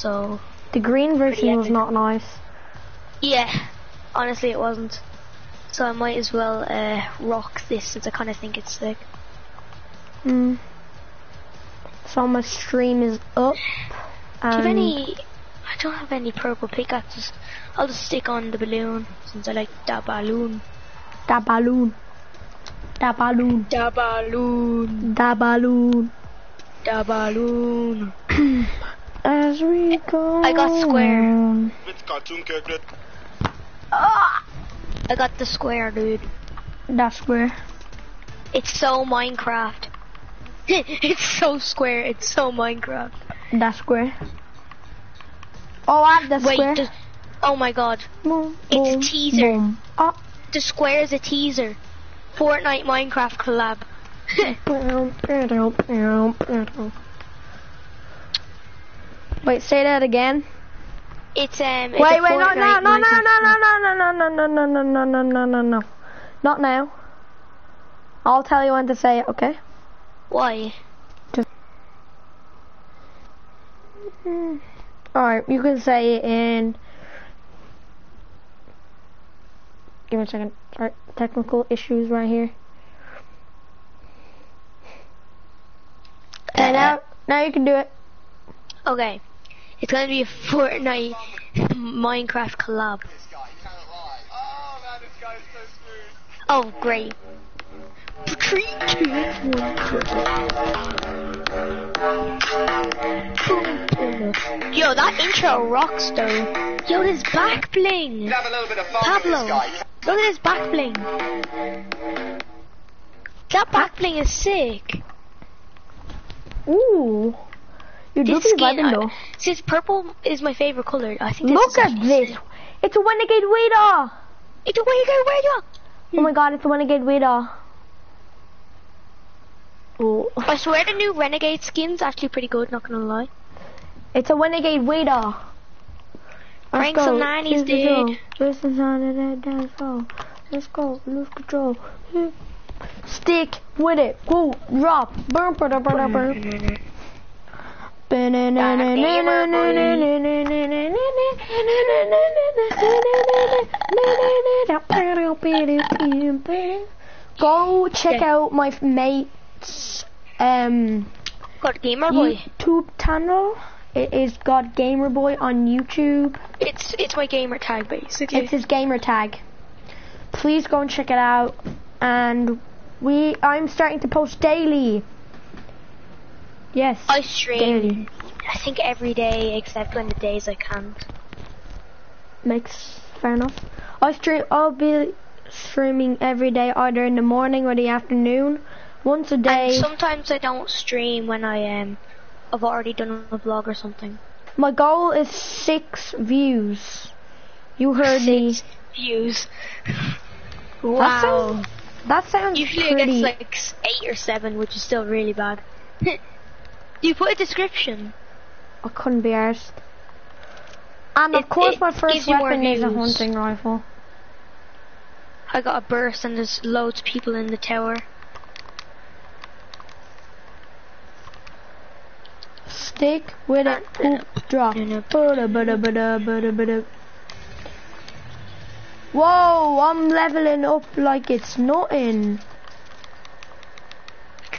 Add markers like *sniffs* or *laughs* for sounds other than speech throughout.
so The green version was not nice. yeah, honestly it wasn't. So I might as well uh, rock this since I kind of think it's sick. Mm. So my stream is up. Do you have any? I don't have any purple pickaxes. I'll just stick on the balloon since I like that balloon. that balloon. That balloon. Da balloon. That balloon. Da balloon. *clears throat* As we go. I got square. on. With cartoon character. Ah! I got the square, dude. That square. It's so Minecraft. *laughs* it's so square. It's so Minecraft. That square. Oh, I have the Wait, square. the, oh my god. Boom, it's a teaser. boom. Oh. The square is a teaser. Fortnite Minecraft collab. *laughs* Wait, say that again. It's um. Wait, wait, no, no, no, no, no, no, no, no, no, no, no, no, no, no, no, no. Not now. I'll tell you when to say it, okay? Why? Alright, you can say it in... Give me a second. Sorry, technical issues right here. Okay, now, now you can do it. Okay. It's gonna be a Fortnite Minecraft collab. Oh, great. Treat to Yo, that intro rocks though. Yo, his back bling. Pablo, look at his back bling. That back bling is sick. Ooh. You do This be skin, I- though. since purple is my favorite color, I think this Look is at this. It's a Renegade Raider. It's a where you? Oh my god, it's a Renegade Raider. Oh. I swear the new Renegade skin's actually pretty good, not gonna lie. It's a Renegade Raider. Prank some nannies, dude. This is on the dance floor. Let's go, lose control. Stick with it. Go, drop. Burn, burn, burn, burn. Go check out my mate's um Got Gamer Boy. YouTube channel. It is God Gamer Boy on YouTube. It's it's my gamer tag basically. It's his gamer tag. Please go and check it out. And we, I'm starting to post daily. Yes, I stream daily. I think every day except when the days I can't. Makes fair enough. I stream. I'll be streaming every day, either in the morning or the afternoon, once a day. And sometimes I don't stream when I um I've already done a vlog or something. My goal is six views. You heard me. Six views. *laughs* That wow. sounds, that sounds Usually it pretty. gets like eight or seven, which is still really bad. *laughs* you put a description. I couldn't be arsed. And of It- course, it my first gives you more weapon is a hunting rifle. I got a burst and there's loads of people in the tower. Stick with it, uh, oop, drop. Whoa, I'm leveling up like it's nothing.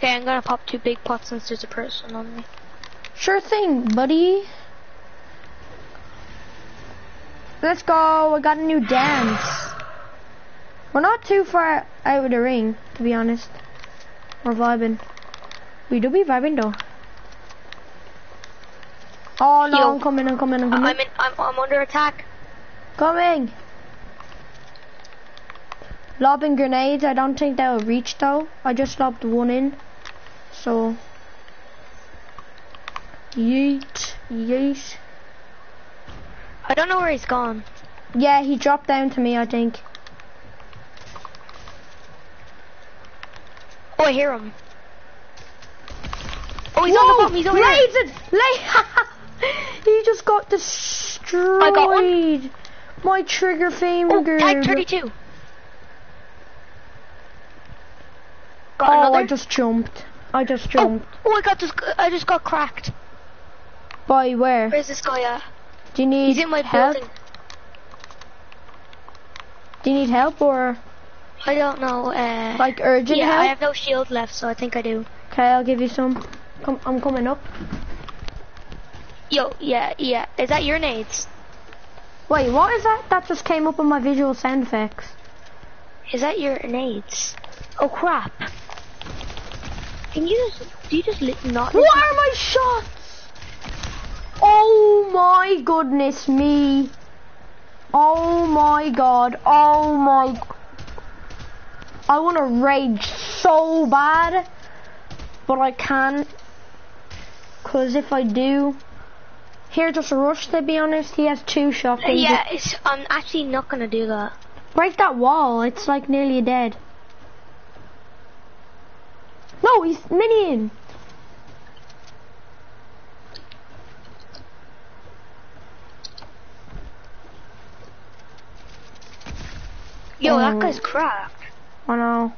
Okay, I'm gonna pop two big pots since there's a person on me. Sure thing, buddy. Let's go, I got a new dance. We're not too far out of the ring, to be honest. We're vibing. We do be vibing though. Oh no, Yo. I'm coming, I'm coming, I'm coming. I'm in. I'm, I'm under attack. Coming! Lobbing grenades, I don't think that will reach though. I just lobbed one in. So. Yeet, yeet. I don't know where he's gone. Yeah, he dropped down to me, I think. Oh, I hear him. Oh, he's on the bottom. He's over there. Blazing! La- *laughs* he just got destroyed. I got one. My trigger Oh, finger. tag 32. Got Oh, another. I just jumped. I just oh, jumped. oh, I got this. I just got cracked. By where? Where's this guy at? Do you need He's in my help? building. Do you need help or I don't know. Uh, like urgent yeah, I have no shield left, so I think I do. Okay, I'll give you some. Come, I'm coming up. Yo, yeah, yeah. Is that your nades? Wait, what is that? That just came up on my visual sound effects. Is that your nades? Oh crap! Can you just? Do you just li- not? What are my shots? Oh my goodness me. Oh my god. Oh my. I want to rage so bad, but I can't. Cause if I do, here just rush. To be honest, he has two shotguns. Yeah, it's, I'm actually not gonna do that. Break that wall. It's like nearly dead. No, he's minion. Yo, that um, guy's crap. Oh know.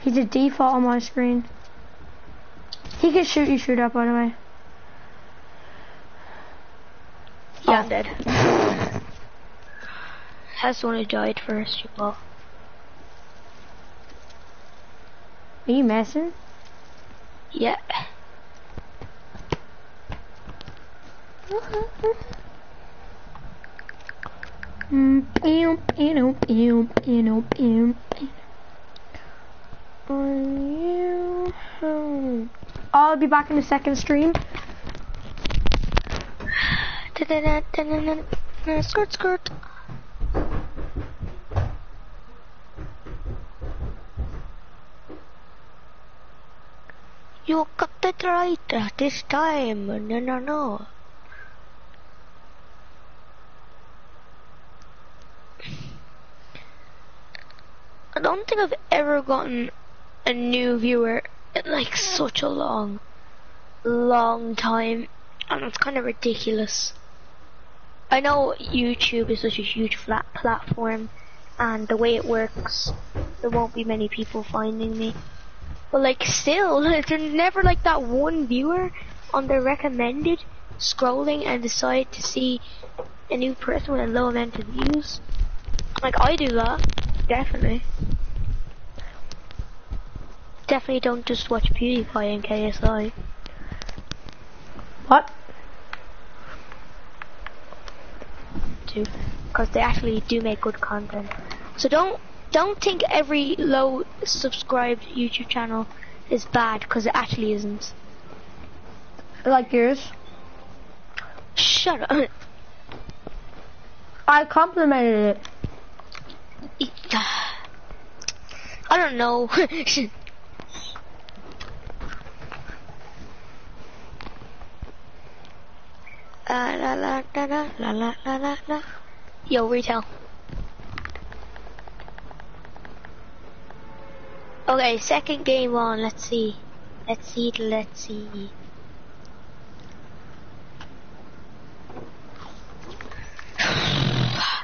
He's a default on my screen. He can shoot you shoot up by the way. Yeah, Oh. I'm dead. *laughs* That's the one who died first, you ball. Are you messing? Yeah. I'll be back in the second stream. *sighs* Skirt, skirt. It right this time. No, no, no. I don't think I've ever gotten a new viewer in like such a long, long time, and it's kind of ridiculous. I know YouTube is such a huge flat platform, and the way it works, there won't be many people finding me. But like, still, *laughs* there's never like that one viewer on the recommended scrolling and decide to see a new person with a low amount of views. Like I do that, definitely. Definitely don't just watch PewDiePie and KSI. What? too, because they actually do make good content. So don't don't think every low subscribed YouTube channel is bad, because it actually isn't. Like yours? Shut up. I complimented it. *sighs* I don't know. *laughs* Uh, la la la la la la la la la. Yo, retail. Okay, second game on. Let's see. Let's see. Let's see. *sighs*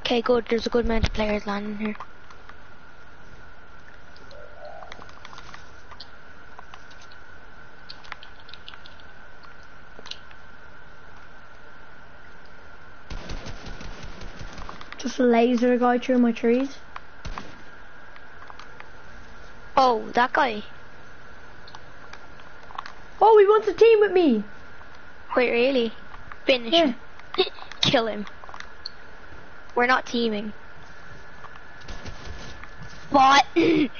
Okay, good. There's a good amount of players landing here. Just a laser a guy through my trees. Oh, that guy. Oh, he wants a team with me. Wait, really? Finish Yeah. him. *laughs* Kill him. We're not teaming. But *laughs* No!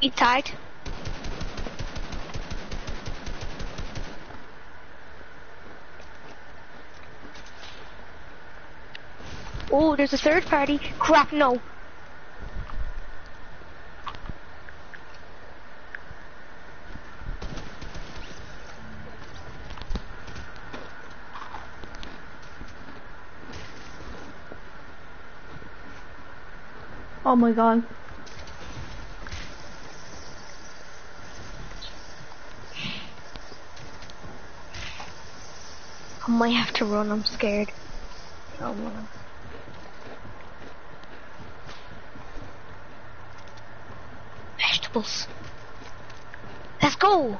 he tied. Oh, there's a third party. Crap, no. Oh my god. I might have to run, I'm scared. Oh my god. Vegetables. Let's go!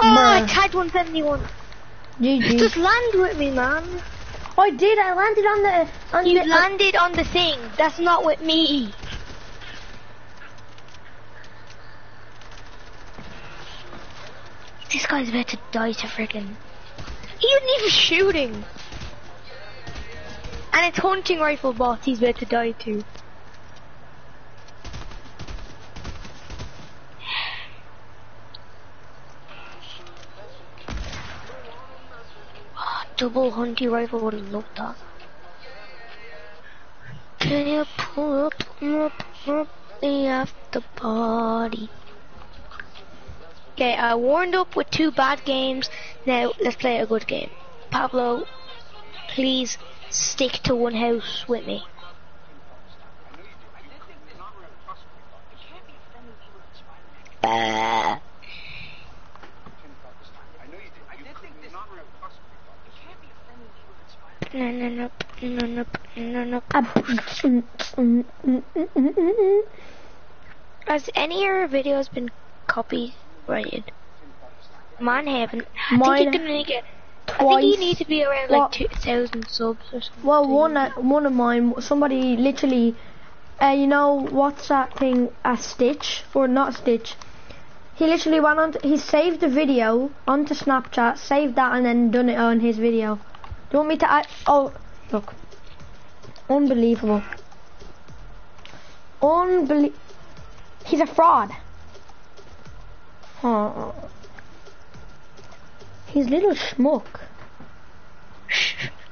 Oh, I tagged 171. GG. Just land with me, man. I did. I landed on the on the You the. Uh, landed on the thing. That's not with me. This guy's about to die to friggin'. He isn't even shooting. And it's hunting rifle bots he's about to die to. Double hunting rifle would have loved that. Can you pull up, up, up the after party? Okay, I warmed up with two bad games. Now let's play a good game. Pablo, please stick to one house with me. Bah. No, no, no, no, no, no, no. Ah, mm, mm, mm, mm, mm, mm. *laughs* Has any of your videos been copyrighted? Mine haven't. I think you're gonna get. I think you need to be around like What? two thousand subs or something. Well, one uh, one of mine, somebody literally, uh, you know what's that thing? A Stitch or not Stitch? He literally went on. he saved the video onto Snapchat, saved that, and then done it on his video. Do you want me to add? Oh, look, unbelievable, unbelie. He's a fraud. Oh. He's little schmuck.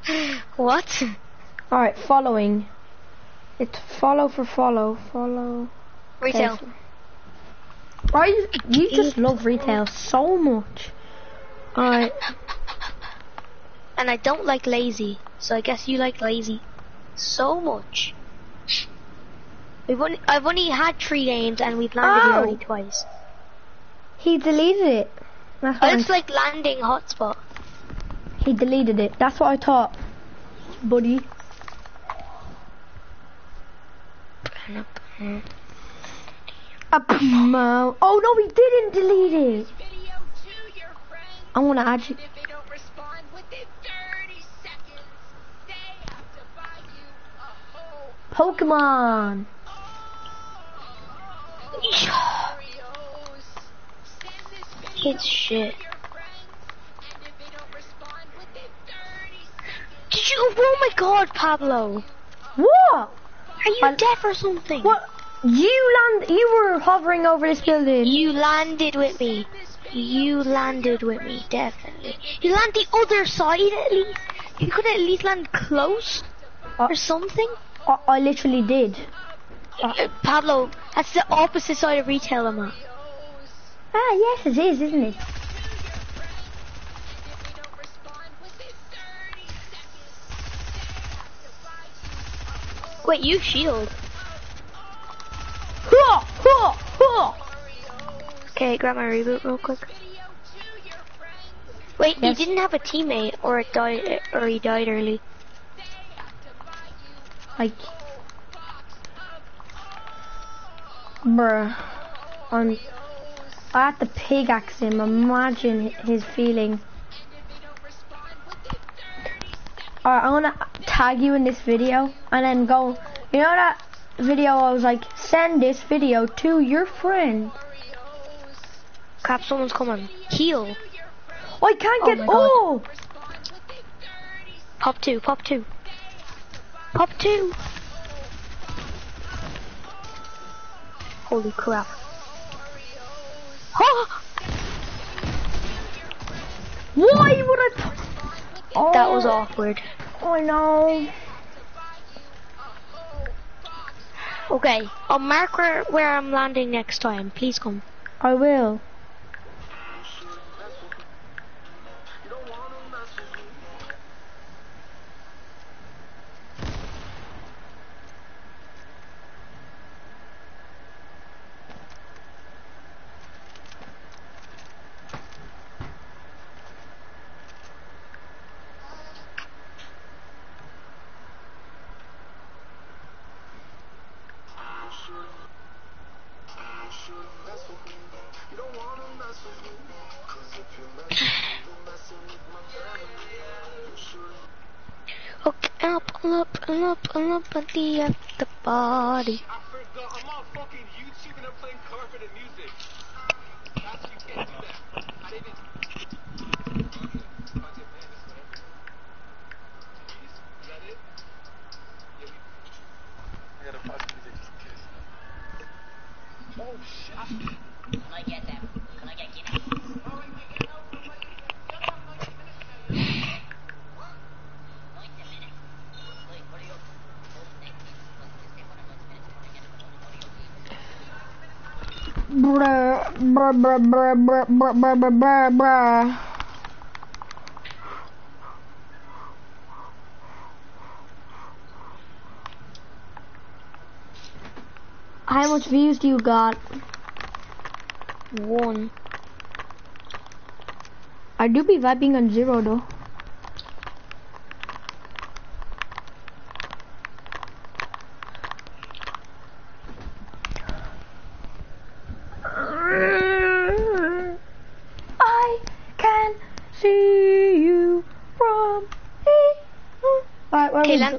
*laughs* What? Alright, following. It's follow for follow. Follow. Retail. Why you, you just love retail oh. so much. Alright. *laughs* And I don't like lazy, so I guess you like lazy so much. We've only, I've only had three games and we've landed Oh. already twice. He deleted it. That's Oh, it's like landing hotspot. he deleted it. That's what I thought. Buddy. Upmo. *coughs* Oh no, he didn't delete it. video to your friends. I wanna add you. Within 30 seconds, Did you? Oh my god, Pablo. What? Are you I- deaf or something? What? You land. You were hovering over this building. You landed with me. You landed with me, definitely. You land the other side at least. You could at least land close Uh, or something. I, I literally did. Uh, Pablo, that's the opposite side of retail, I'm at. Ah, yes, it is, isn't it? if they don't respond within 30 seconds, they have to buy you a whole Wait, you shield. Okay, grab my reboot real quick. Video to your friends, Wait, Yes. he didn't have a teammate, or it died, or he died early. they have to buy you Like, bruh. I'm, I had to pickaxe him. Imagine his feeling. And if they don't respond within 30 seconds, Alright, I wanna tag you in this video and then go. You know that video? I was like, send this video to your friend. Crap, someone's coming. Heal. Oh, I can't Oh get. Oh, Respond within 30 seconds, Pop two, pop two. Pop two. Holy crap. Ah! why would I? Oh, That was awkward. I know. Okay, I'll mark where, where I'm landing next time. Please come. I will. The. How much views do you got? One. I do be vibing on zero though.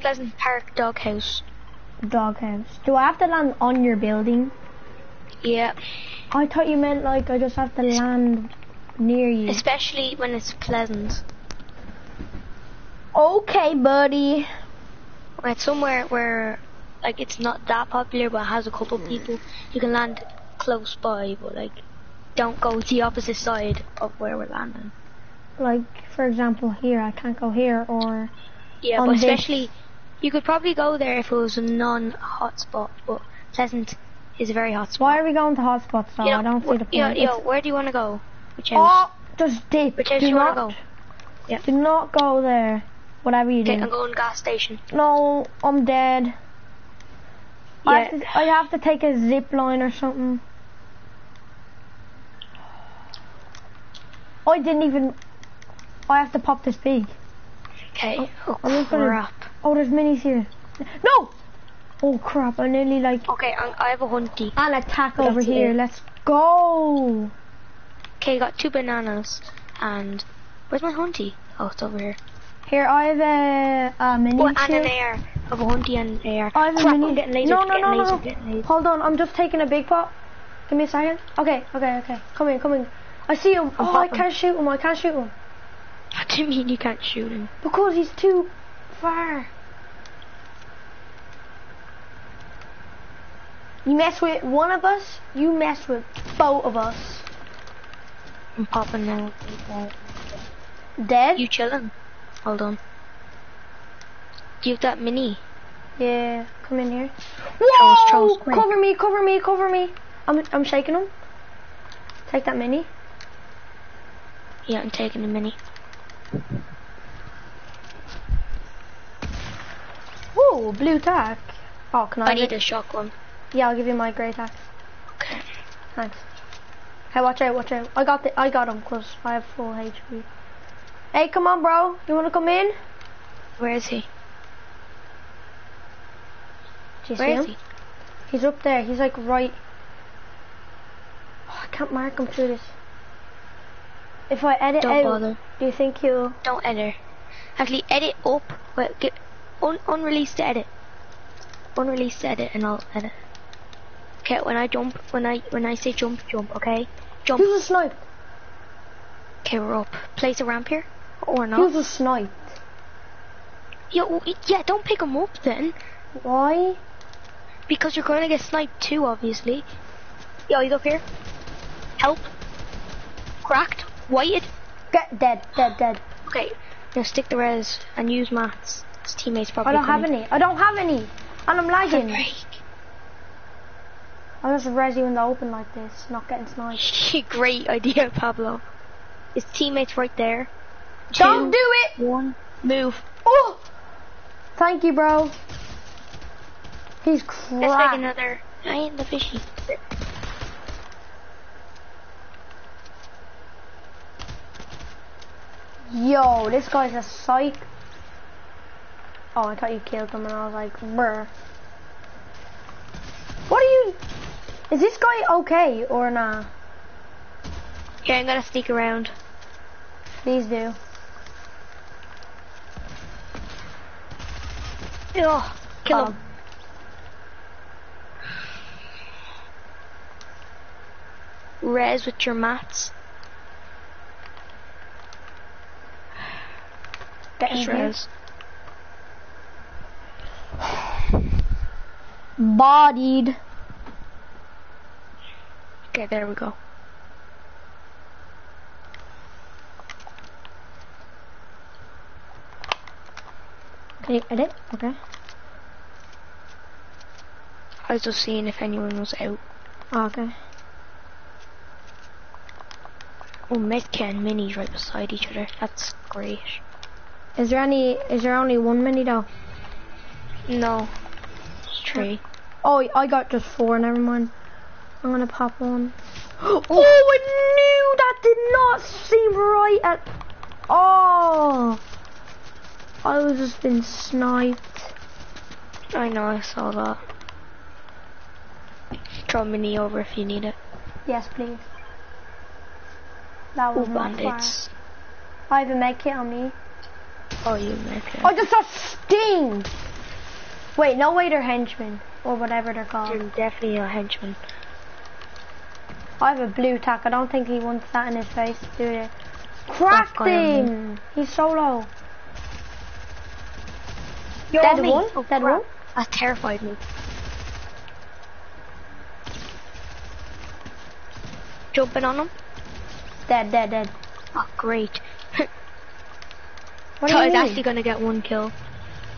Pleasant Park Doghouse. the doghouse? Do I have to land on your building? Yeah, I thought you meant like I just have to land near you. especially when it's pleasant. Okay, buddy. Right, somewhere where, like, it's not that popular but has a couple hmm. people, you can land close by, but like, don't go to the opposite side of where we're landing. Like, for example, here, I can't go here, or... Yeah, On but this- especially, you could probably go there if it was a non-hot spot, but Pleasant is a very hot spot. Why are we going to hotspots though? You know, I don't see the point. Yo, yo, where do you want to go? Which house? Oh, just dip. Which house do you not, want to go? Yeah. Do not go there. Whatever you Okay, do. I'm going gas station. No, I'm dead. I, have to, I have to take a zip line or something. I didn't even. I have to pop this pig. Okay. Oh, oh gonna- crap. Oh, there's minis here. No! Oh crap! I nearly like Okay, I, I have a hunty. an attack over here. it. Let's go. Okay, got two bananas. And where's my hunty? Oh, it's over here. Here I have a, a mini Oh, and here. an air. I have a hunty and an air. I have a Crap, mini. I'm getting laser. no, no, getting no, no, Getting no. Hold on, I'm just taking a big pot. Give me a second. Okay, okay, okay. Come in, come in. I see him. I'm oh, I can't shoot him. I can't shoot him *laughs* What do you mean you can't shoot him? because he's too far. You mess with one of us, you mess with both of us. I'm popping now. Dead? You chilling? Hold on. Do you have that mini? yeah. Come in here. Whoa! Charles, quick. cover me, cover me, cover me. I'm, I'm shaking him. Take that mini. Yeah, I'm taking the mini. Whoa, blue tack. Oh, can I? I need a shotgun. Yeah, I'll give you my grey tack. Okay. Thanks. Hey, watch out, watch out. I got the, I got him because I have full HP. Hey, come on, bro. You wanna come in? Where is he? Do you Where see is him? he? He's up there. He's like right. Oh, I can't mark him through this. If I edit Don't out, bother. do you think he'll? Don't edit. Actually, edit up. Wait, get un unreleased edit. Unreleased edit, and I'll edit. Okay, when I jump, when I when I say jump, jump. Okay, jump. Use a snipe. Okay, we're up. Place a ramp here, or not? Use a snipe. Yeah, well, yeah. Don't pick him up then, Why? because you're going to get sniped too, obviously. Yo, he's up here. Help. Cracked. Whited. Get dead, dead, dead. Okay, now stick the res and use mats. His teammates probably. I don't have any. I don't have any, and I'm lagging. break. I'll just res you in the open like this, not getting sniped. *laughs* Great idea, Pablo. His teammates right there. Don't do it! One. Move. Oh! Thank you, bro. He's Let's make another. I ain't the fishy. Yo, this guy's a psych. Oh, I thought you killed him, and I was like, bruh. What are you? Is this guy okay or nah? Yeah, I'm gonna sneak around. Please do. Oh, kill Got him. Res with your mats. Get in Just here. res. Bodied. Okay, there we go. Can you edit? Okay. I was just seeing if anyone was out. Oh, okay. Oh, med kit and Minis right beside each other. That's great. Is there any? Is there only one mini though? No. It's three. Oh, I got just four. Never mind. I'm gonna pop one. *gasps* Oh, oh, I knew that did not seem right at all. I was just been sniped. I know, I saw that. Throw Mini over if you need it. Yes, please. That Oh, was far. bandits. I have a med kit on me. Oh, you med kit. I just got sting. Wait, no way, they're henchmen or whatever they're called. You're definitely a henchman. Oh, I have a blue tack. I don't think he wants that in his face, do they? Cracked guy on me. him. He's so low. You're Dead on one. Oh, Dead crap. one. That terrified me. Jumping on him. Dead, dead, dead. Oh, great. *laughs* What do I you was actually gonna get one kill.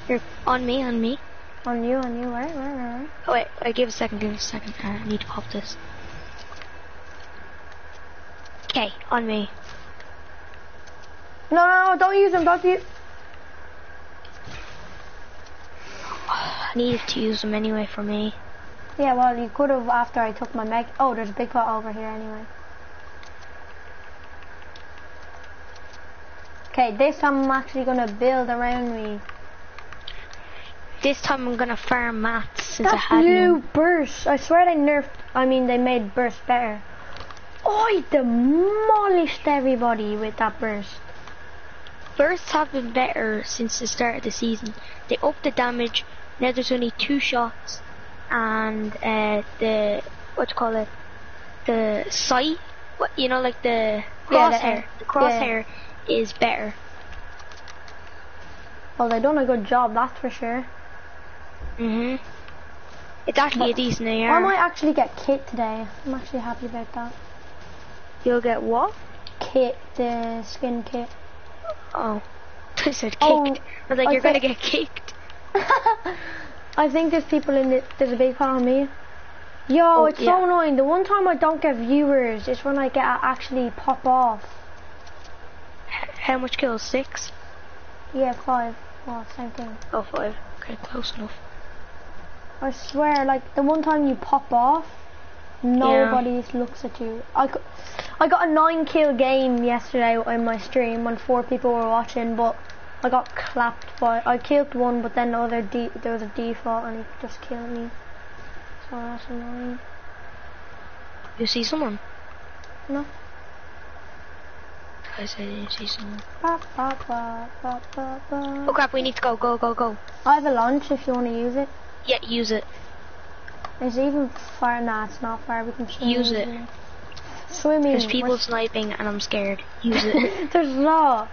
Here, on me, on me. On you, on you. Where, where, where? Oh wait, wait, give a second, give a second. Uh, I need to pop this. Okay, on me. No, no, no, don't use him, don't use... I needed to use them anyway for me. Yeah, well, you could have after I took my meg... Oh, there's a big pot over here anyway. Okay, this I'm actually gonna build around me. This time I'm gonna farm mats since I That had new none. burst. I swear they nerfed. I mean, they made burst better. Oh, I demolished everybody with that burst. Bursts have been better since the start of the season. They upped the damage. Now there's only two shots, and uh, the what you call it, the sight. What you know, like the Yeah, the- crosshair. the yeah. crosshair is better. Well, they done a good job, that's for sure. Mhm. It's actually a decent AR. I might actually get kit today. I'm actually happy about that. You'll get what? Kit, the skin kit. Oh, *laughs* I said kicked. Oh, I was like, I you're gonna get kicked. *laughs* I think there's people in the, there's a big part of me. Yo, Oh, it's so annoying. The one time I don't get viewers is when I get actually pop off. H- How much kills? Six? Yeah, five. Well, same thing. Oh, five. Okay, close enough. I swear, like the one time you pop off, nobody looks at you. I, I got a nine kill game yesterday in my stream when four people were watching, but I got clapped by. I killed one, but then the other de- there was a default and he just killed me. So that's annoying. You see someone? No. I said you see someone. Ba, ba, ba, ba, ba, ba. Oh crap, we need to go, go, go, go. I have a launch if you want to use it. Yeah, use it. Is it even far? Nah, it's not far. We can swim. Use it. easily. Swimming. There's people We're- sniping and I'm scared. Use it. *laughs* There's law.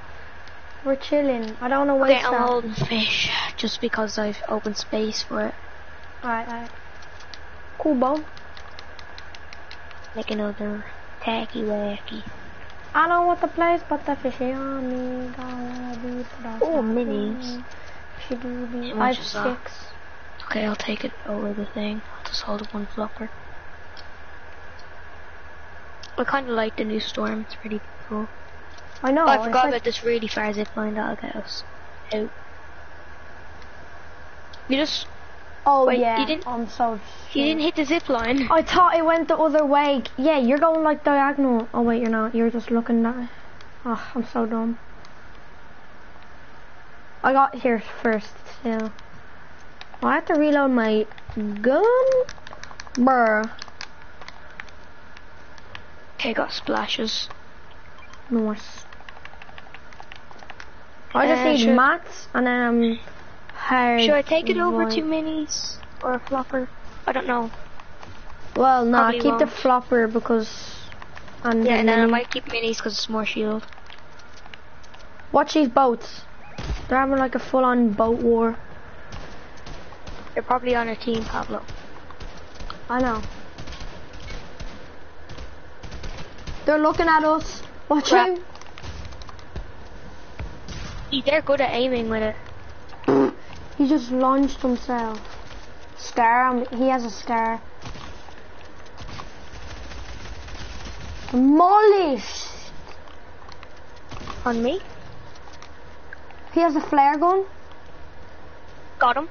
We're chilling. I don't know okay, waste I'm that. holding fish just because I've opened space for it. Alright, alright. Cool, bro. Make another tacky wacky. I don't want the place, but the fishy on me. Be Oh, minis. me. Fishy doobie. I have six. Okay, I'll take it over the thing. I'll just hold one flopper. I kind of like the new storm. It's pretty cool. I know. Oh, I forgot like- about this really far zip line that'll get us out. You just Oh Wait, yeah. you didn't- I'm so. you didn't hit the zip line. I thought it went the other way. Yeah, you're going like diagonal. Oh wait, you're not. You're just looking that. Oh, I'm so dumb. I got here first. Still. I have to reload my gun. Bruh. Okay, got splashes. Nice. I just Uh, need should- mats and then I'm hard. Should I take it over to minis or a flopper? I don't know. Well, nah, Probably keep the won't. flopper because. And Yeah, and then I might keep minis because it's more shield. Watch these boats. They're having like a full-on boat war. They're probably on a team, Pablo. I know. They're looking at us. Watch Crap. See, They're good at aiming with it. He just launched himself. Scar. He has a scar. Demolished. On me. He has a flare gun. Got him.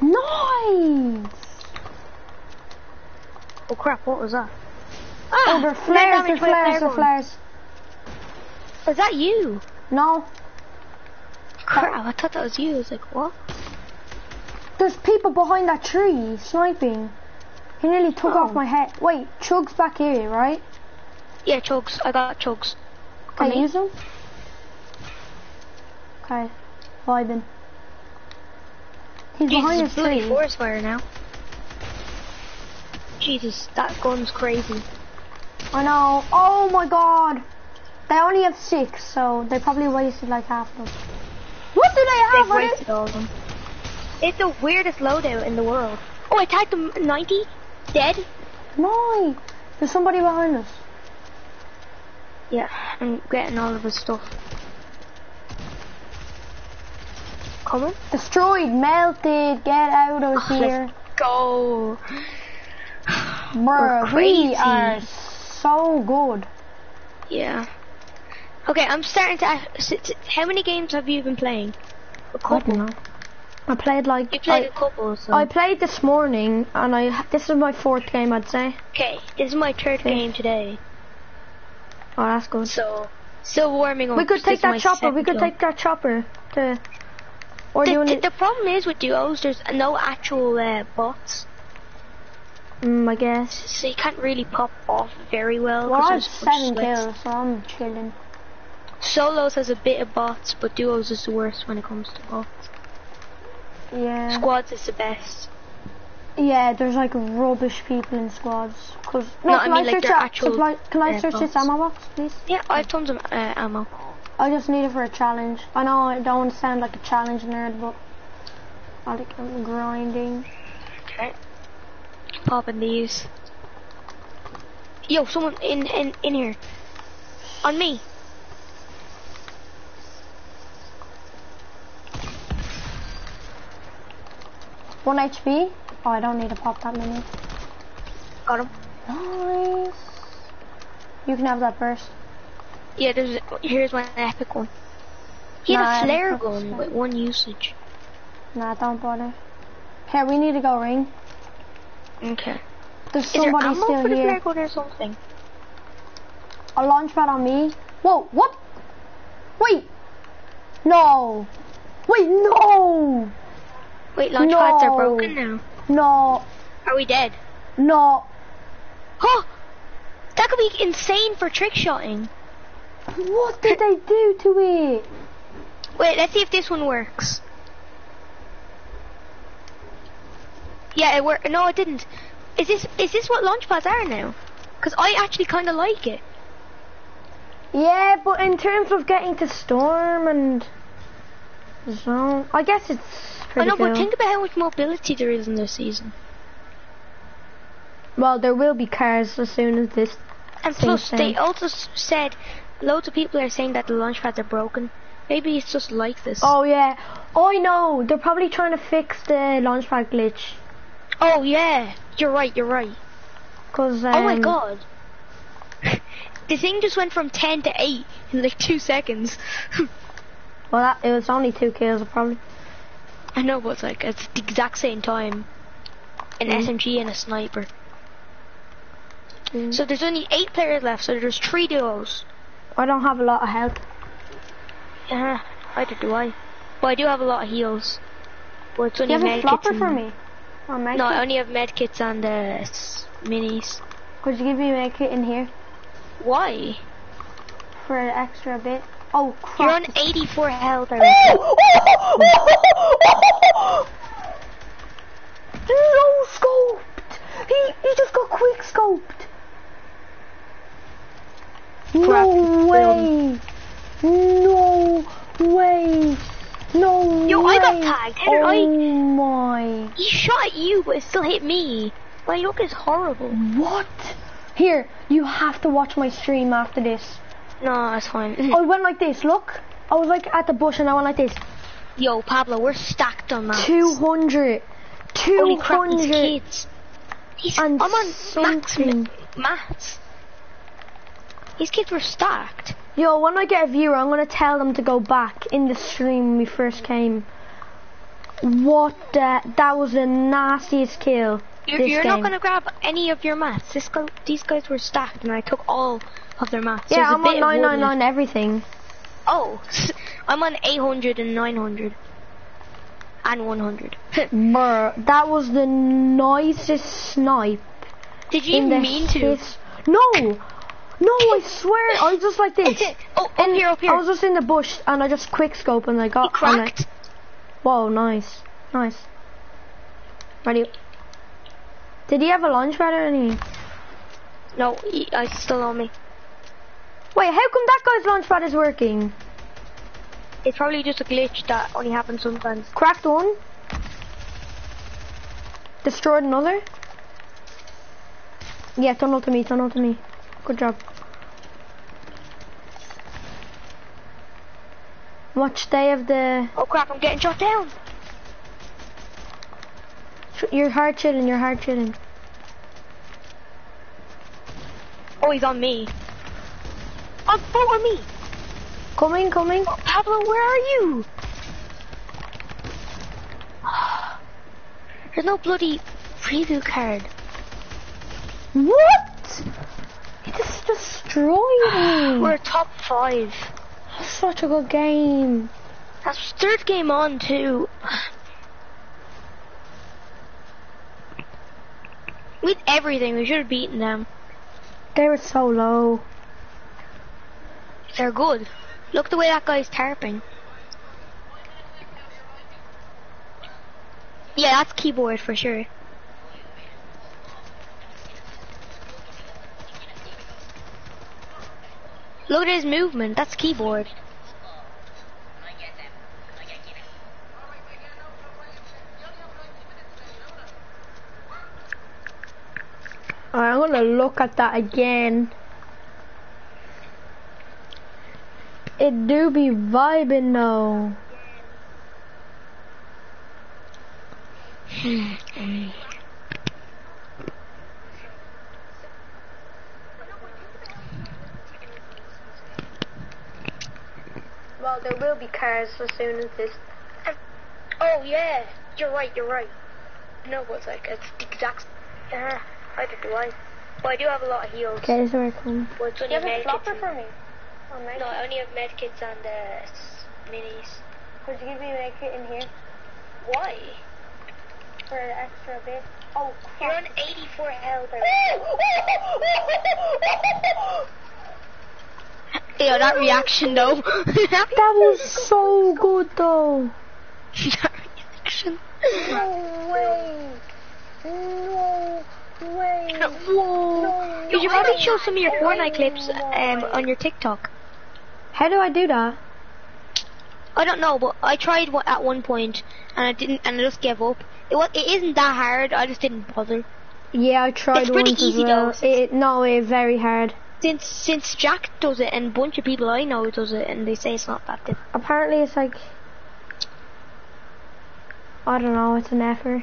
Nice. Oh crap, what was that? Ah, oh, they're flares. They're damage by a flares. flare They're flares. Is that you? No. Crap, I thought that was you. I was like, what? There's people behind that tree sniping. He nearly took Oh. off my head. Wait, Chug's back here, right? Yeah, chugs. I got chugs. Can I use them? Okay, vibing. He's behind Jesus, the bloody tree. forest fire now. Jesus, that gun's crazy. I know. Oh my god. They only have six, so they probably wasted like half of them. What do they have? Is- wasted all of them. It's the weirdest loadout in the world. Oh, I tagged him 90. Dead. No. There's somebody behind us. Yeah, I'm getting all of his stuff. Coming? Destroyed, melted, get out of Oh, here. let's go. Bruh, we are so good. Yeah. Okay, I'm starting to. ask- How many games have you been playing? A I couple. don't know. I played like You played I, a couple, so. I played this morning, and I this is my fourth game, I'd say. okay, this is my third Okay. game today, Oh, that's good. so still warming up. we could take that chopper. We could kill. take that chopper to. Or The, the, the problem is with duos, there's no actual uh, bots, Mm, I guess. so you can't really pop off very well. Well, I have there's a bunch of seven kills, so I'm chilling. Solos has a bit of bots, but duos is the worst when it comes to bots. Yeah. Squads is the best. Yeah, there's like rubbish people in squads. Cause No, no, I mean, I like, that actual, supply? Can I uh, search this ammo box, please? Yeah, I have tons of uh, ammo. I just need it for a challenge. I know I don't want to sound like a challenge nerd, but I like I'm grinding. Okay. Popping these. Yo, someone in in in here. On me. One HP. Oh, I don't need to pop that many. Got him. Nice. You can have that first. Yeah, there's here's one epic one. He Nah, had a flare gun with one usage. Nah, don't bother. Here, we need to go ring. Okay. There's Is there somebody ammo still for the flare here. gun or something? A launch pad on me. Whoa, what? Wait. No. Wait, no. Wait, launch pads are broken now. No. Are we dead? No. Oh! That could be insane for trick shotting. What did they do to it? Wait, let's see if this one works. Yeah, it worked. No, it didn't. Is this is this what launch pads are now? Because I actually kind of like it. Yeah, but in terms of getting to storm and zone, I guess it's I know, cool. but think about how much mobility there is in this season. well, there will be cars as soon as this. And plus, they also said loads of people are saying that the launch pads are broken. Maybe it's just like this. Oh yeah. Oh, I know. They're probably trying to fix the launchpad glitch. Oh, yeah, you're right. You're right. Cause um, oh my god. *laughs* the thing just went from 10 to 8 in like 2 seconds. *laughs* Well, that, it was only two kills, probably. I know, but it's like, it's the exact same time. An Mm. SMG and a sniper. Mm. So there's only 8 players left, so there's 3 duos. I don't have a lot of health. Yeah, either do I. But I do have a lot of heals. But it's Do only you have a flopper for me? Or med No, I only have med kits and uh, minis. Could you give me a med kit in here Why? for an extra bit? Oh, crap. You're on 84 health already. No scoped! He, he just got quick scoped! No way! No way! No Yo, way! I got tagged. How did oh I- my... He shot at you, but it still hit me. My luck is horrible. What? Here, you have to watch my stream after this. No, it's fine. I went like this, look. I was like at the bush and I went like this. Yo, Pablo, we're stacked on that. 200. Holy crap, these 200. kids. He's, And I'm on max something. These kids were stacked. Yo, when I get a viewer, I'm gonna tell them to go back in the stream when we first came. What the? That was the nastiest kill. You're game. not gonna grab any of your maths, this guy, these guys were stacked, and I took all of their maths. Yeah, I'm on 999 everything. Oh, *laughs* I'm on 800 and 900 and 100. *laughs* Brr, that was the nicest snipe Did you mean to? No, no, I swear, I was just like this. oh, up here, up here. I was just in the bush and I just quick scope and I he got. and I- cracked. Whoa, nice, nice. Ready? Did he have a launch pad or anything? No, he, I still on me. Wait, how come that guy's launch pad is working? It's probably just a glitch that only happens sometimes. Cracked one. Destroyed another. Yeah, tunnel to me, tunnel to me. Good job. Watch, they have the... Oh crap, I'm getting shot down. You're hard chilling, you're hard chilling. Oh, he's on me. Oh, follow me. Coming, coming. Oh, Pablo, where are you? *sighs* There's no bloody preview card. What? Just destroyed me. We're top five. That's Such a good game. That's third game on too. With everything, we should have beaten them. They were so low. They're good. Look the way that guy's tarping. Yeah, that's keyboard for sure. Look at his movement, that's keyboard. I'm gonna look at that again. It do be vibing though. *sighs* Hmm. Well, there will be cars as soon as this. Oh yeah, you're right, you're right. No, but it's like, it's the exact, uh, either do I. But I do have a lot of heals. Okay, so we're coming. But it's only med kits and- me? No, I only have med kits and uh, minis. Could you give me a med kit in here Why? for an extra bit? Oh, You're on 84 health. *laughs* *laughs* Yeah, that reaction though. *laughs* that was so good though. *laughs* That reaction. No way. No way. Whoa. You should probably show some of your Fortnite clips um, on your TikTok. How do I do that? I don't know, but I tried at one point and I didn't, and I just gave up. It was, it isn't that hard. I just didn't bother. Yeah, I tried It's pretty easy, as well. though. It, no, it's very hard. Since since Jack does it and a bunch of people I know does it, and they say it's not that difficult. Apparently, it's like I don't know. It's an effort.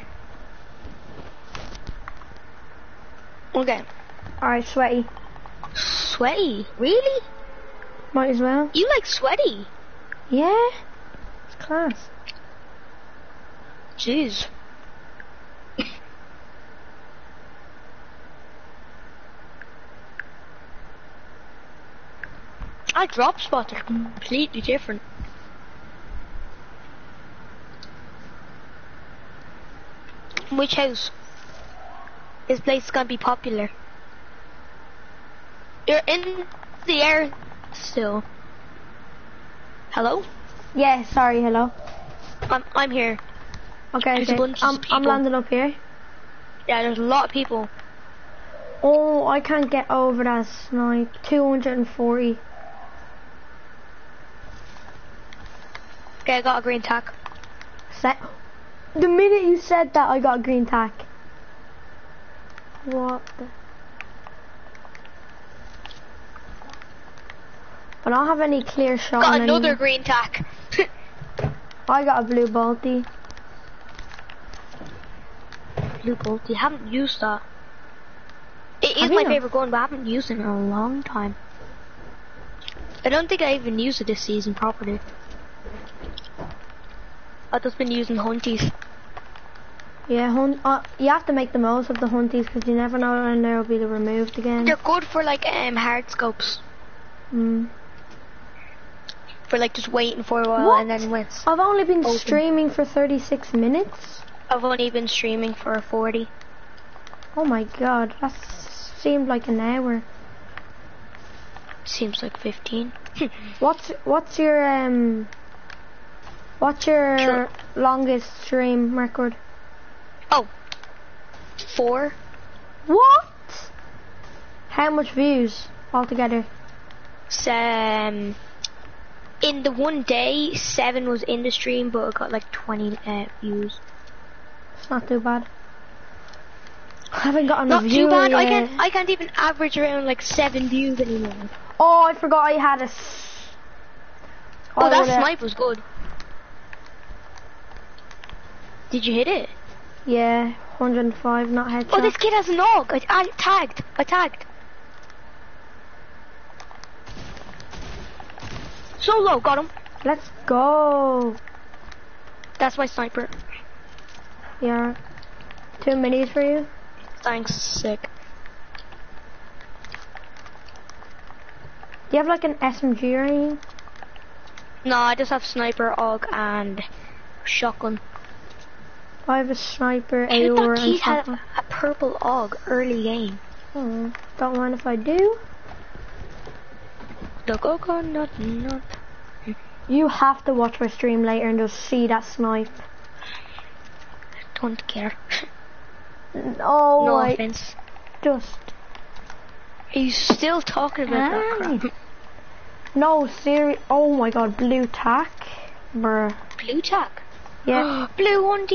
Okay. All right, sweaty. sweaty. Really? Might as well. You like sweaty? Yeah. It's class. Jeez. I drop spots are completely different. Which house? This place is gonna be popular. You're in the air still. Hello? Yeah, sorry, hello. I'm I'm here. Okay, There's a bunch of I'm, I'm landing up here. Yeah, there's a lot of people. Oh, I can't get over that snipe. 240. Okay, I got a green tack. Set. The minute you said that, I got a green tack. What the? But I don't have any clear shot. I got another anyone. green tack. *laughs* I got a blue bolty. Blue bolt. You haven't used that. It is Have my you not? favorite gun, but I haven't used it in a long time. I don't think I even used it this season properly. I've just been using hunties. Yeah, hunt. Uh, you have to make the most of the hunties because you never know when they'll be removed again. They're good for like um hard scopes. Mm. For like just waiting for a while What? and then it's- I've only been Open. streaming for 36 minutes. I've only been streaming for 40. Oh my god, that seemed like an hour. Seems like 15. *laughs* What's what's your um what's your Sure. longest stream record? oh. Four? What? How much views altogether? Um, in the one day, seven was in the stream, but it got like 20 uh, views. It's not too bad. I haven't gotten Not a too viewer bad. I can't. I can't even average around like seven views anymore. Oh, I forgot I had a. s- Oh, I that snipe was good. Did you hit it? Yeah, 105, not headshot. Oh, this kid has an AUG. I, I tagged. I tagged. Solo, got him. Let's go. That's my sniper. Yeah. Two minis for you. Thanks, sick. Do you have like an SMG or anything? No, I just have sniper, AUG, and shotgun. I have a sniper, I AOR, and had a purple AUG early game. Oh, don't mind if I do. The go go not not. You have to watch my stream later and just see that snipe. Don't care. Oh, no I offense. just Are you still talking about that Ah. crap? no serious. Oh my god, blue tack, bruh. Blue tack. Yeah, *gasps* Blue one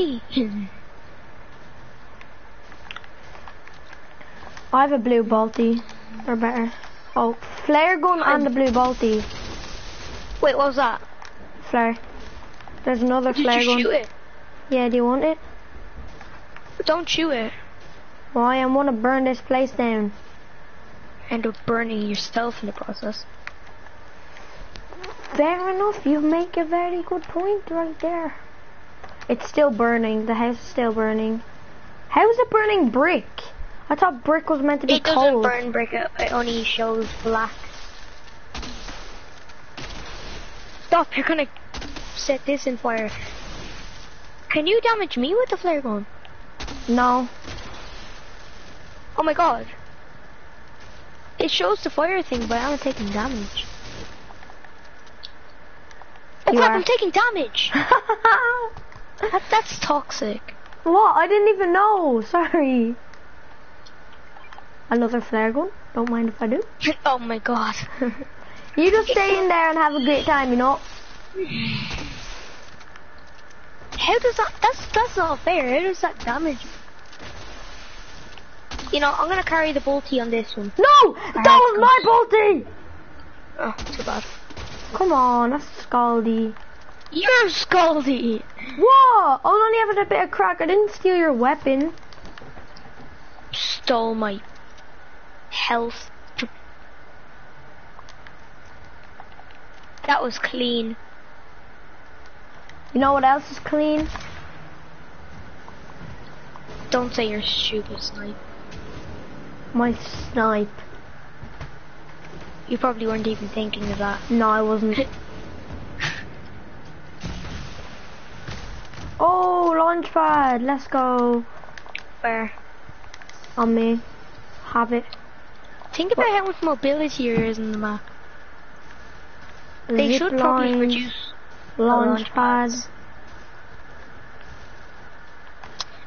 I have a blue bolty. Or better. Oh, flare gun and the blue bolty. Wait, what was that? Flare. There's another Did flare you gun. shoot it? Yeah, do you want it? Don't shoot it. Why? I want to burn this place down. End up burning yourself in the process. Fair enough, you make a very good point right there. It's still burning, the house is still burning. How is it burning brick? I thought brick was meant to be It doesn't cold. burn brick. It it only shows black. Stop! You're gonna set this in fire. Can you damage me with the flare gun? No. Oh my god. It shows the fire thing, but I'm taking damage. Oh You crap, are. I'm taking damage! *laughs* that, that's toxic. what? I didn't even know. Sorry. Another flare gun? Don't mind if I do. *laughs* oh my god. *laughs* You just stay in there and have a great time, you know? How does that, that's, that's not fair. How does that damage? You know, I'm gonna carry the bolty on this one. No! That was my bolty! Oh, too bad. Come on, that's scaldy. You're Scaldy! What? I was only having a bit of crack. I didn't steal your weapon. Stole my health. That was clean. You know what else is clean? Don't say you're stupid, snipe. My snipe. You probably weren't even thinking of that. No, I wasn't. *laughs* oh, launch pad. Let's go. Where? On me. Have it. Think about how much mobility there is in the map. They Zip should probably reduce launch launch pad. pads.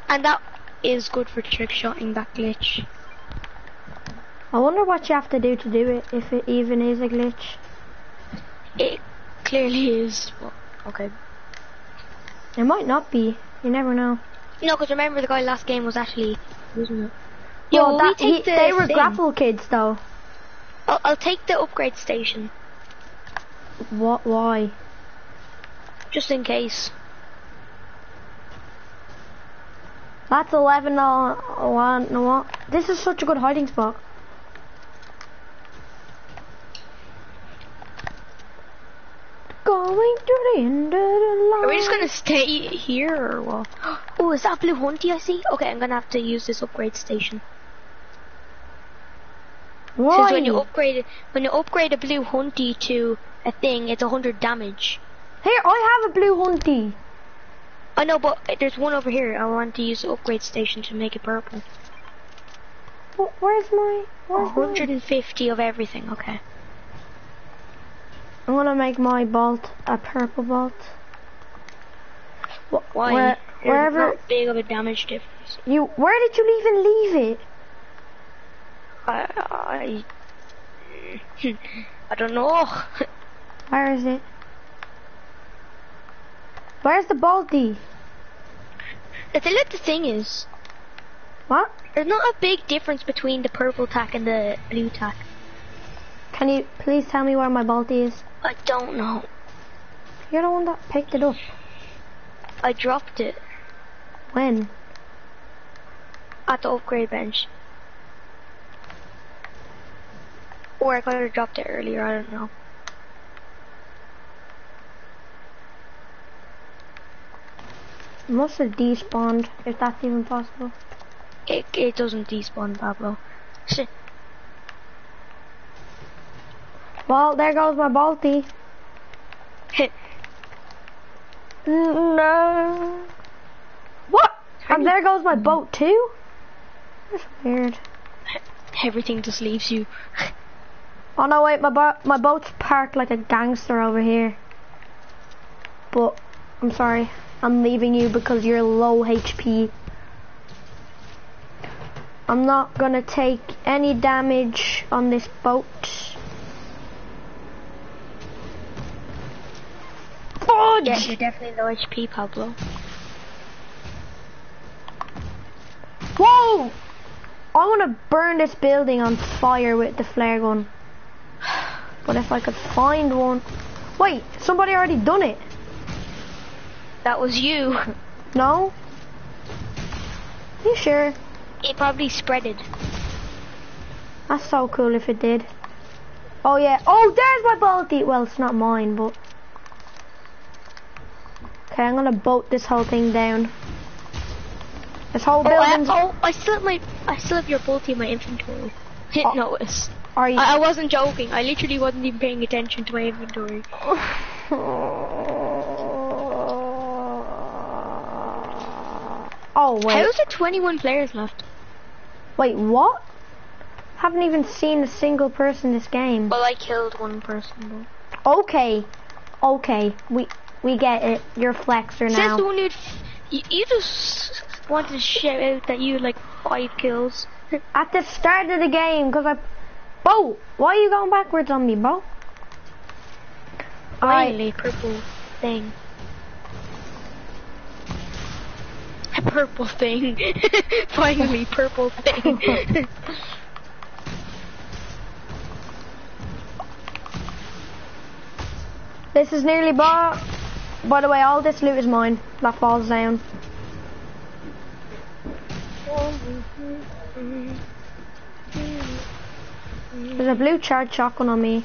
And that is good for trick shotting that glitch. I wonder what you have to do to do it, if it even is a glitch. It clearly is. Well, okay. It might not be. You never know. No, because remember the guy last game was actually it. Well, Yo, will we that, he- the they were thing? grapple kids though. I'll, I'll take the upgrade station, What? Why? just in case. That's 11 on one. No, what? This is such a good hiding spot. Going to the end of the line. Are we just gonna stay here or what? *gasps* Oh, is that blue hunty I see? Okay, I'm gonna have to use this upgrade station. Why? Since when you upgrade when you upgrade a blue hunty to a thing, it's a hundred damage. Here, I have a blue hunty. I know, but there's one over here. I want to use the upgrade station to make it purple. Wh- Where's my? Where's my? 150 of everything. Okay. I'm gonna make my bolt a purple bolt. Wh- Why? Where, wherever not big of a damage difference. you, where did you even leave it? I, I, *laughs* I don't know. *laughs* Where is it? Where's the bolty? the thing that the thing is, What? there's not a big difference between the purple tack and the blue tack. Can you please tell me where my bolty is? I don't know. You're the one that picked it up. I dropped it When? at the upgrade bench. Or I could have dropped it earlier, I don't know. It must have despawned, if that's even possible. It, it doesn't despawn, Pablo. Shit. Well, there goes my bolty. *laughs* No. What? And there goes my boat too? That's weird. Everything just leaves you. Oh no, wait, my bo- my boat's parked like a gangster over here. But I'm sorry, I'm leaving you because you're low HP. I'm not gonna take any damage on this boat. Fudge! Yeah, you're definitely low HP, Pablo. Whoa! I wanna burn this building on fire with the flare gun. But if I could find one. Wait, somebody already done it. That was you. No? You sure? It probably spreaded. That's so cool if it did. Oh yeah. Oh, there's my bolty. Well, it's not mine, but. Okay, I'm gonna bolt this whole thing down. This whole Oh, I, oh, I still have my, I still have your bolt in my inventory. Hit Oh. notice. Are you? I, I wasn't joking. I literally wasn't even paying attention to my inventory. *laughs* oh wait. How's there 21 players left? Wait, what? Haven't even seen a single person this game. Well, I killed one person though. Okay, okay, we we get it. You're a flexer Says now. the one who'd, you, you just wanted to shout out that you like five kills. *laughs* At the start of the game, cause I. Bo, why are you going backwards on me, Bo? I Finally, purple thing. A purple thing. *laughs* Finally, purple thing. *laughs* This is nearly bought. By the way, all this loot is mine. That falls down. There's a blue charred shotgun on me.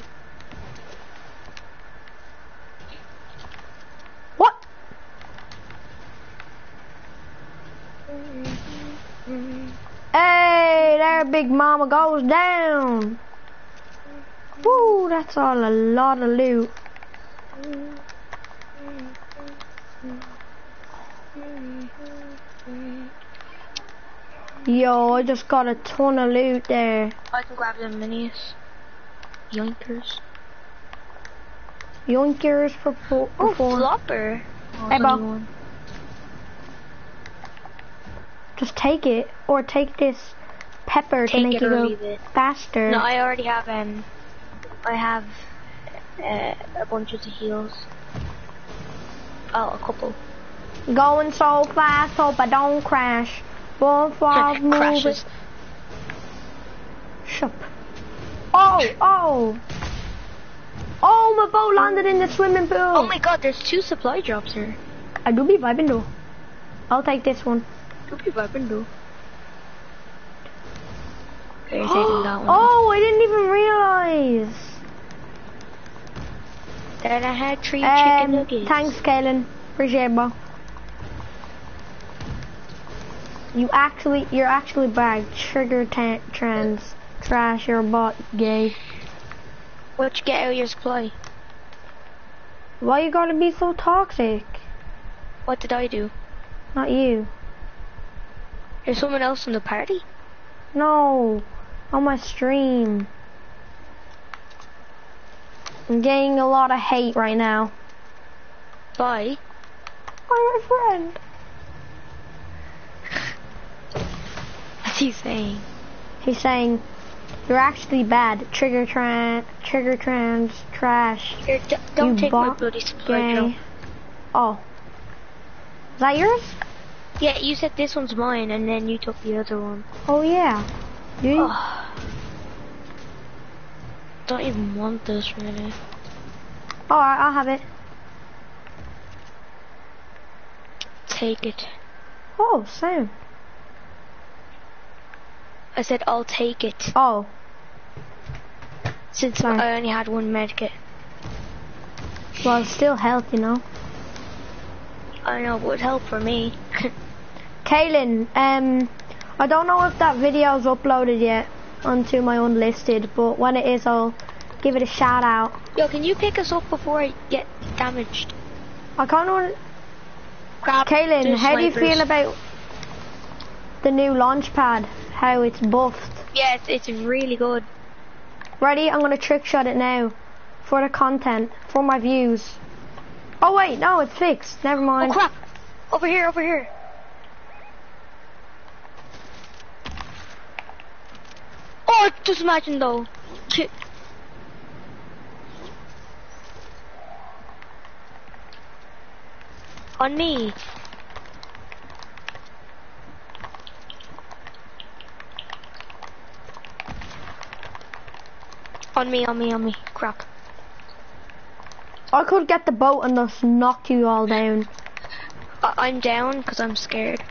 What? Hey, there big mama goes down. Woo, that's all a lot of loot. Yo, I just got a ton of loot there. I can grab the minis. Yoinkers. Yoinkers for four. Oh, for flopper. Oh, Hey, Bo. one. Just take it, or take this pepper to make it you go faster. No, I already have um, I have uh, a bunch of the heals. Oh, a couple. Going so fast, hope I don't crash. One five. Crashes. Shut. Oh, oh. Oh, my boat landed in the swimming pool. Oh my god, there's two supply drops here. I do be vibing though. I'll take this one. Don't be vibing though. Okay, taking *gasps* that one. Oh, I didn't even realize. That I had three chicken Um, nuggets. thanks, Kaylin. Appreciate it, bro. You actually, you're actually bagged. Trigger trans. Trash your butt, gay. You out of your supply? Why you gotta be so toxic? What did I do? Not you. There's someone else in the party? No, on my stream. I'm getting a lot of hate right now. Bye. By my friend. He saying? He's saying, you're actually bad. Trigger trans, trigger trans, trash, Here, don't You take my bloody supply gay. Oh. Is that yours? Yeah, you said this one's mine, and then you took the other one. Oh yeah. You? Oh. Don't even want this really. Oh, Alright, I'll have it. Take it. Oh, same. I said I'll take it, Oh, since Sorry. I only had one medkit. well, still health, you know. I know, it would help for me. *laughs* Kaylin, um, I don't know if that video's uploaded yet onto my unlisted, but when it is, I'll give it a shout out. Yo, can you pick us up before I get damaged? I kind of want. Crap. Kaylin, how do you feel about the new launch pad? How it's buffed? Yeah, it's, it's really good. Ready? I'm gonna trick shot it now for the content, for my views. Oh wait, no, it's fixed. Never mind. Oh crap! Over here, over here. Oh, just imagine though. Shit. On me. On me, on me, on me. Crap. I could get the boat and just knock you all down. I I'm down because I'm scared.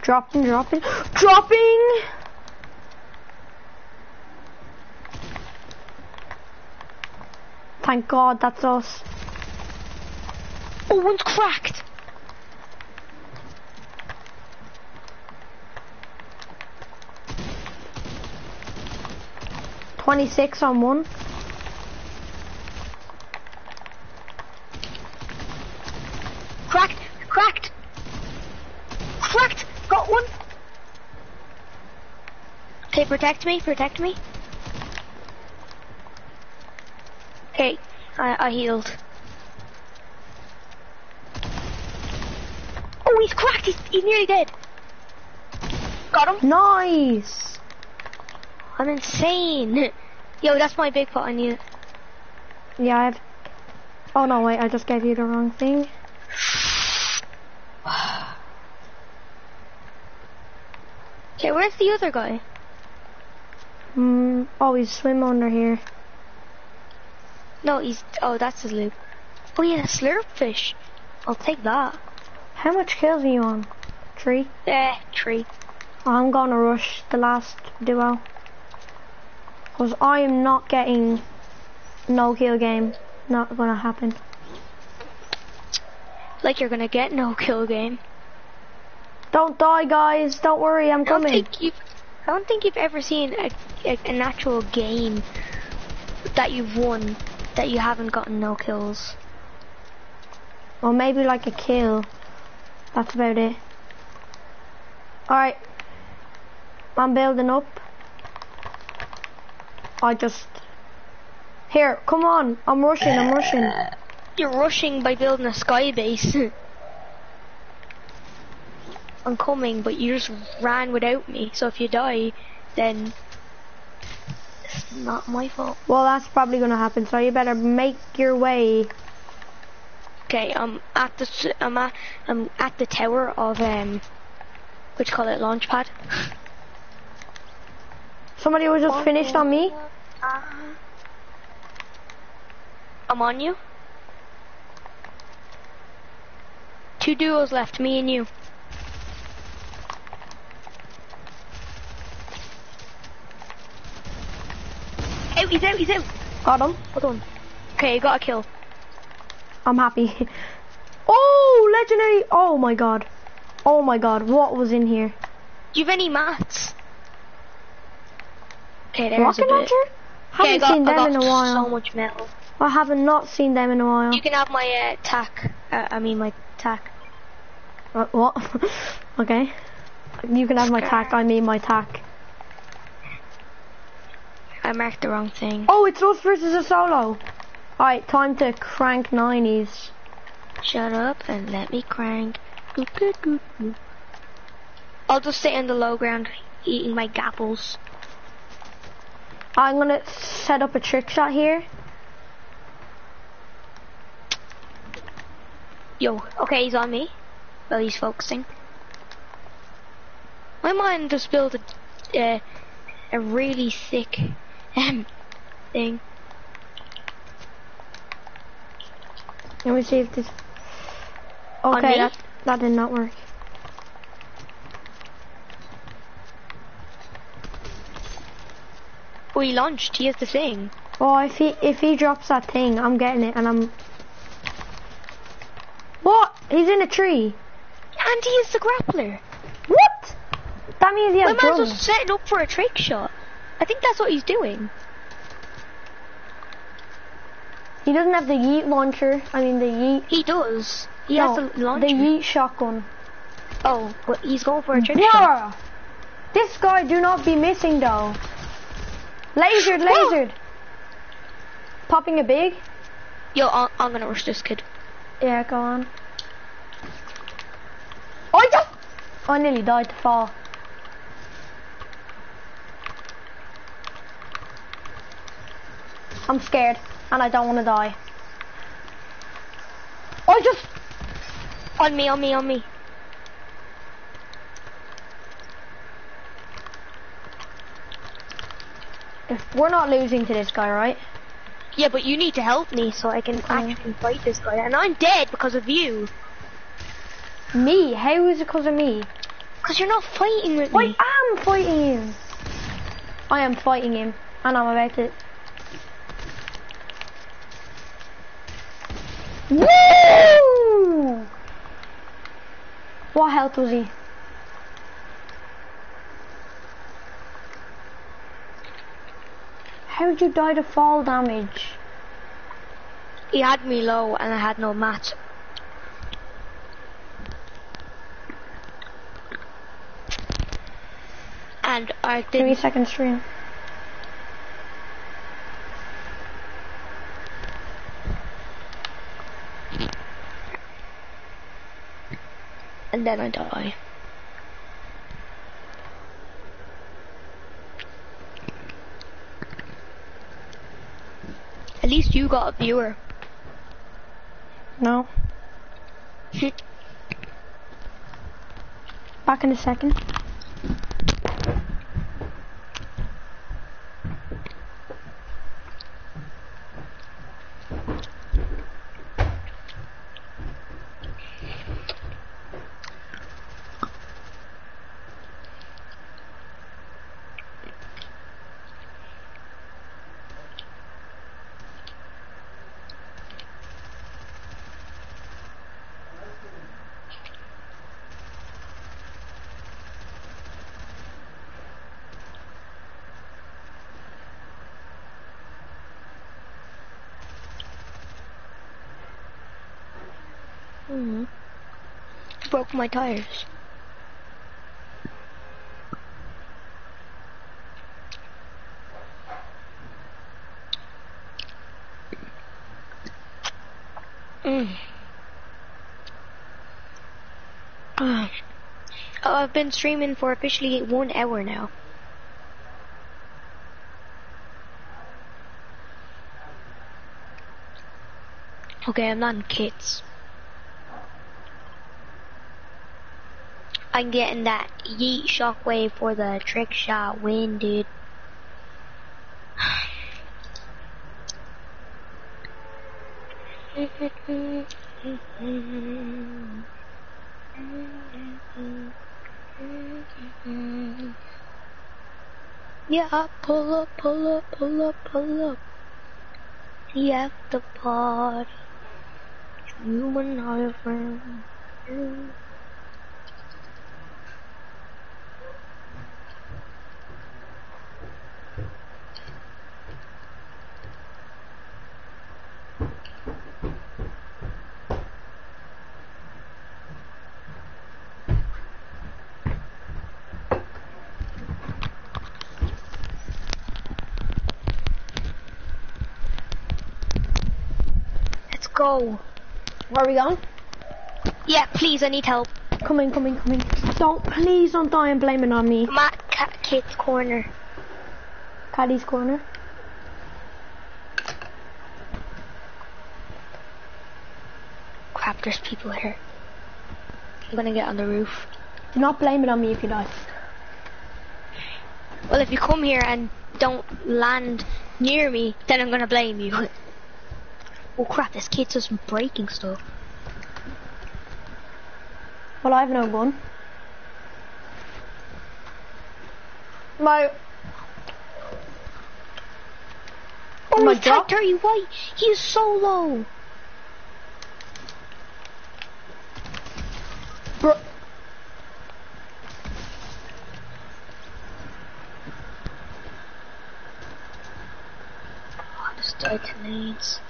Dropping, dropping, dropping! Thank God that's us. Oh, one's cracked. Twenty-six on one. Cracked! Cracked! Cracked! Got one! Okay, protect me, protect me. Okay, I, I healed. Oh, he's cracked! He's, he's nearly dead. Got him. Nice. I'm insane. Yo, that's my big pot. I need it. Yeah, I have. Oh no, wait! I just gave you the wrong thing. *sighs* Okay, where's the other guy? Hmm. Oh, he's swim under here. No, he's. Oh, that's his loop. Oh yeah, the slurp fish. I'll take that. How much kills are you on? Three. Eh, three. I'm gonna rush the last duo. Cause I am not getting no kill game. Not gonna happen. Like you're gonna get no kill game. Don't die, guys. Don't worry, I'm I don't coming. think you've. I don't think you've ever seen a, a, an actual game that you've won that you haven't gotten no kills. Or maybe like a kill. That's about it. Alright. I'm building up. I just... Here, come on. I'm rushing, I'm rushing. You're rushing by building a sky base. *laughs* I'm coming, but you just ran without me. So if you die, then it's not my fault. Well, that's probably gonna happen, so you better make your way. Okay, I'm at the I'm at I'm at the tower of um, you call it, launch pad. Somebody was just finished on me. Uh, I'm on you. Two duos left, me and you. Out, he's out, he's out. Got him. Hold on. Okay, got a kill. I'm happy. *laughs* oh, legendary. Oh my god. Oh my god, what was in here? Do you have any mats? Okay, there's Rocket a bit. launcher? I Haven't got, seen I them got in a while. so much metal. I have not seen them in a while. You can have my uh, tack. Uh, I mean my tack. Uh, what? *laughs* okay. You can have my tack, I mean my tack. I marked the wrong thing. Oh, it's us versus a solo. Alright, time to crank 90s. Shut up and let me crank. I'll just stay on the low ground eating my gapples. I'm gonna set up a trick shot here. Yo, okay, he's on me. Well, he's focusing. My mind just built a, uh, a really thick um, thing. Let me see if this... Okay, that, that did not work. Oh, he launched. He has the thing. Oh, if he if he drops that thing, I'm getting it, and I'm. What? He's in a tree. And he is the grappler. What? That means he has man's drums. just setting up for a trick shot. I think that's what he's doing. He doesn't have the yeet launcher. I mean the yeet. He does. He no, has the launcher. the yeet shotgun. Oh, but he's going for a trick shot. Bruh! This guy do not be missing though. Lasered, Whoa. lasered. Popping a big. Yo, I'm, I'm gonna rush this kid. Yeah, go on. I just. I nearly died to fall. I'm scared, and I don't want to die. I just. On me, on me, on me. If we're not losing to this guy, right? Yeah, but you need to help me so I can actually fight this guy. And I'm dead because of you. Me? How is it because of me? Because you're not fighting with I me. am fighting him. I am fighting him, and I'm about to. Woo! What health was he? How'd you die to fall damage? He had me low and I had no match. And I didn't. second stream. And then I die. You got a viewer. No. Back in a second. Broke my tires. Mm. Ah. Oh, I've been streaming for officially one hour now. Okay, I'm not in kits. I'm getting that yeet shockwave for the trick shot win, dude. Yeah, pull up, pull up, pull up, pull up. Yeah, the after party. You and I are friends. Let's go. Where are we going? Yeah, please, I need help. Coming, coming, coming. Don't, please don't die and blame it on me. I'm Cat Kit's corner. Caddy's corner. Crap, there's people here. I'm gonna get on the roof. Do not blame it on me if you die. Well, if you come here and don't land near me, then I'm gonna blame you. *laughs* oh crap, this kid kid's just breaking stuff. Well, I have no gun. My... Oh, My he's tag drop? 30 white. He is so low. Bro... Oh, this died to nades.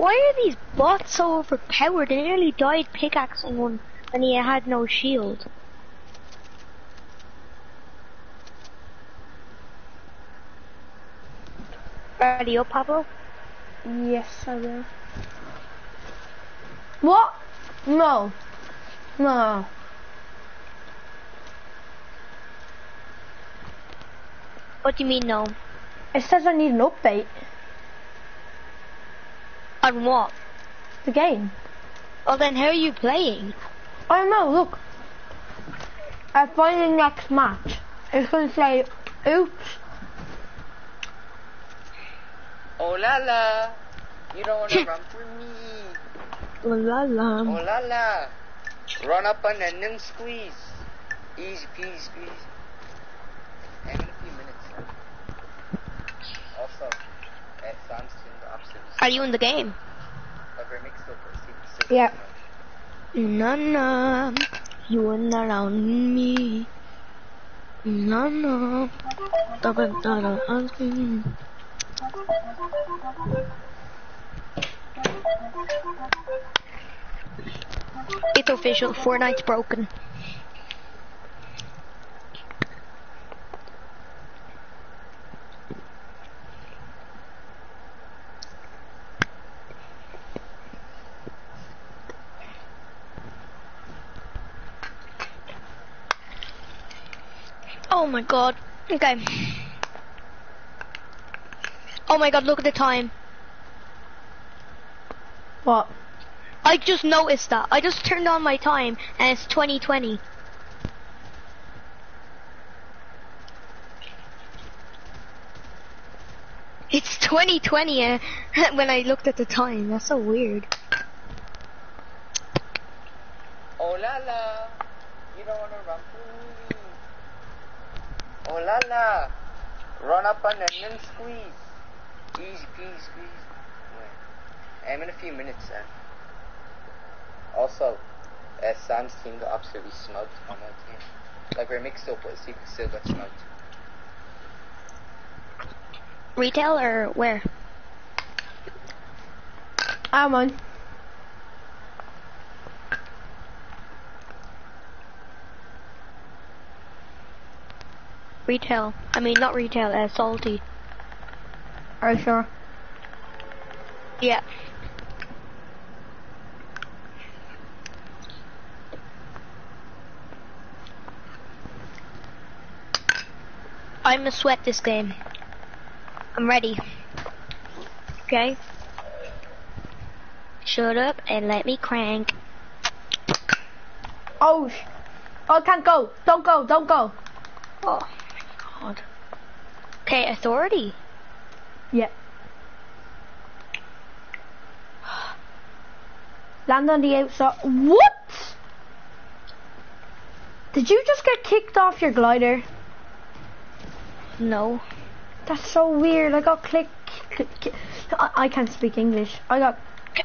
Why bots so overpowered? I nearly died pickaxing one when he had no shield. Ready up, Pablo? Yes, I will. What? No. No. What do you mean no? It says I need an update. On what? The game. Well then how are you playing? I don't know, look. I find the next match. It's gonna say, oops. Oh la la, you don't wanna *laughs* run for me. Oh la la. Oh la la, run up on and then squeeze. Easy peasy squeeze. Hang in a few minutes. Also, at Sam's in the options. Are you in the game? Yeah. Na na, you are not around me. Na na, da da da da da. It's official, Fortnite's broken. My god. Okay. Oh my god, look at the time. What? I just noticed that. I just turned on my time and it's 2020. It's 2020 uh, *laughs* when I looked at the time. That's so weird. Oh la la, you don't wanna run for me. Oh la la, run up on and squeeze. Easy peasy squeeze. Wait. I'm in a few minutes then. Also, uh, Sam's team got absolutely smoked on my team. Like we're mixed up, but still still got smoked. Retail or where? I'm on. Retail. I mean, not retail, uh, salty. Are you sure? Yeah. I'm gonna sweat this game. I'm ready. Okay? Shut up and let me crank. Oh, sh- oh, I can't go. Don't go. Don't go. Oh god. Okay, authority. Yeah. Land on the outside. What? Did you just get kicked off your glider? No. That's so weird. I got click. click, click. I, I can't speak English. I got.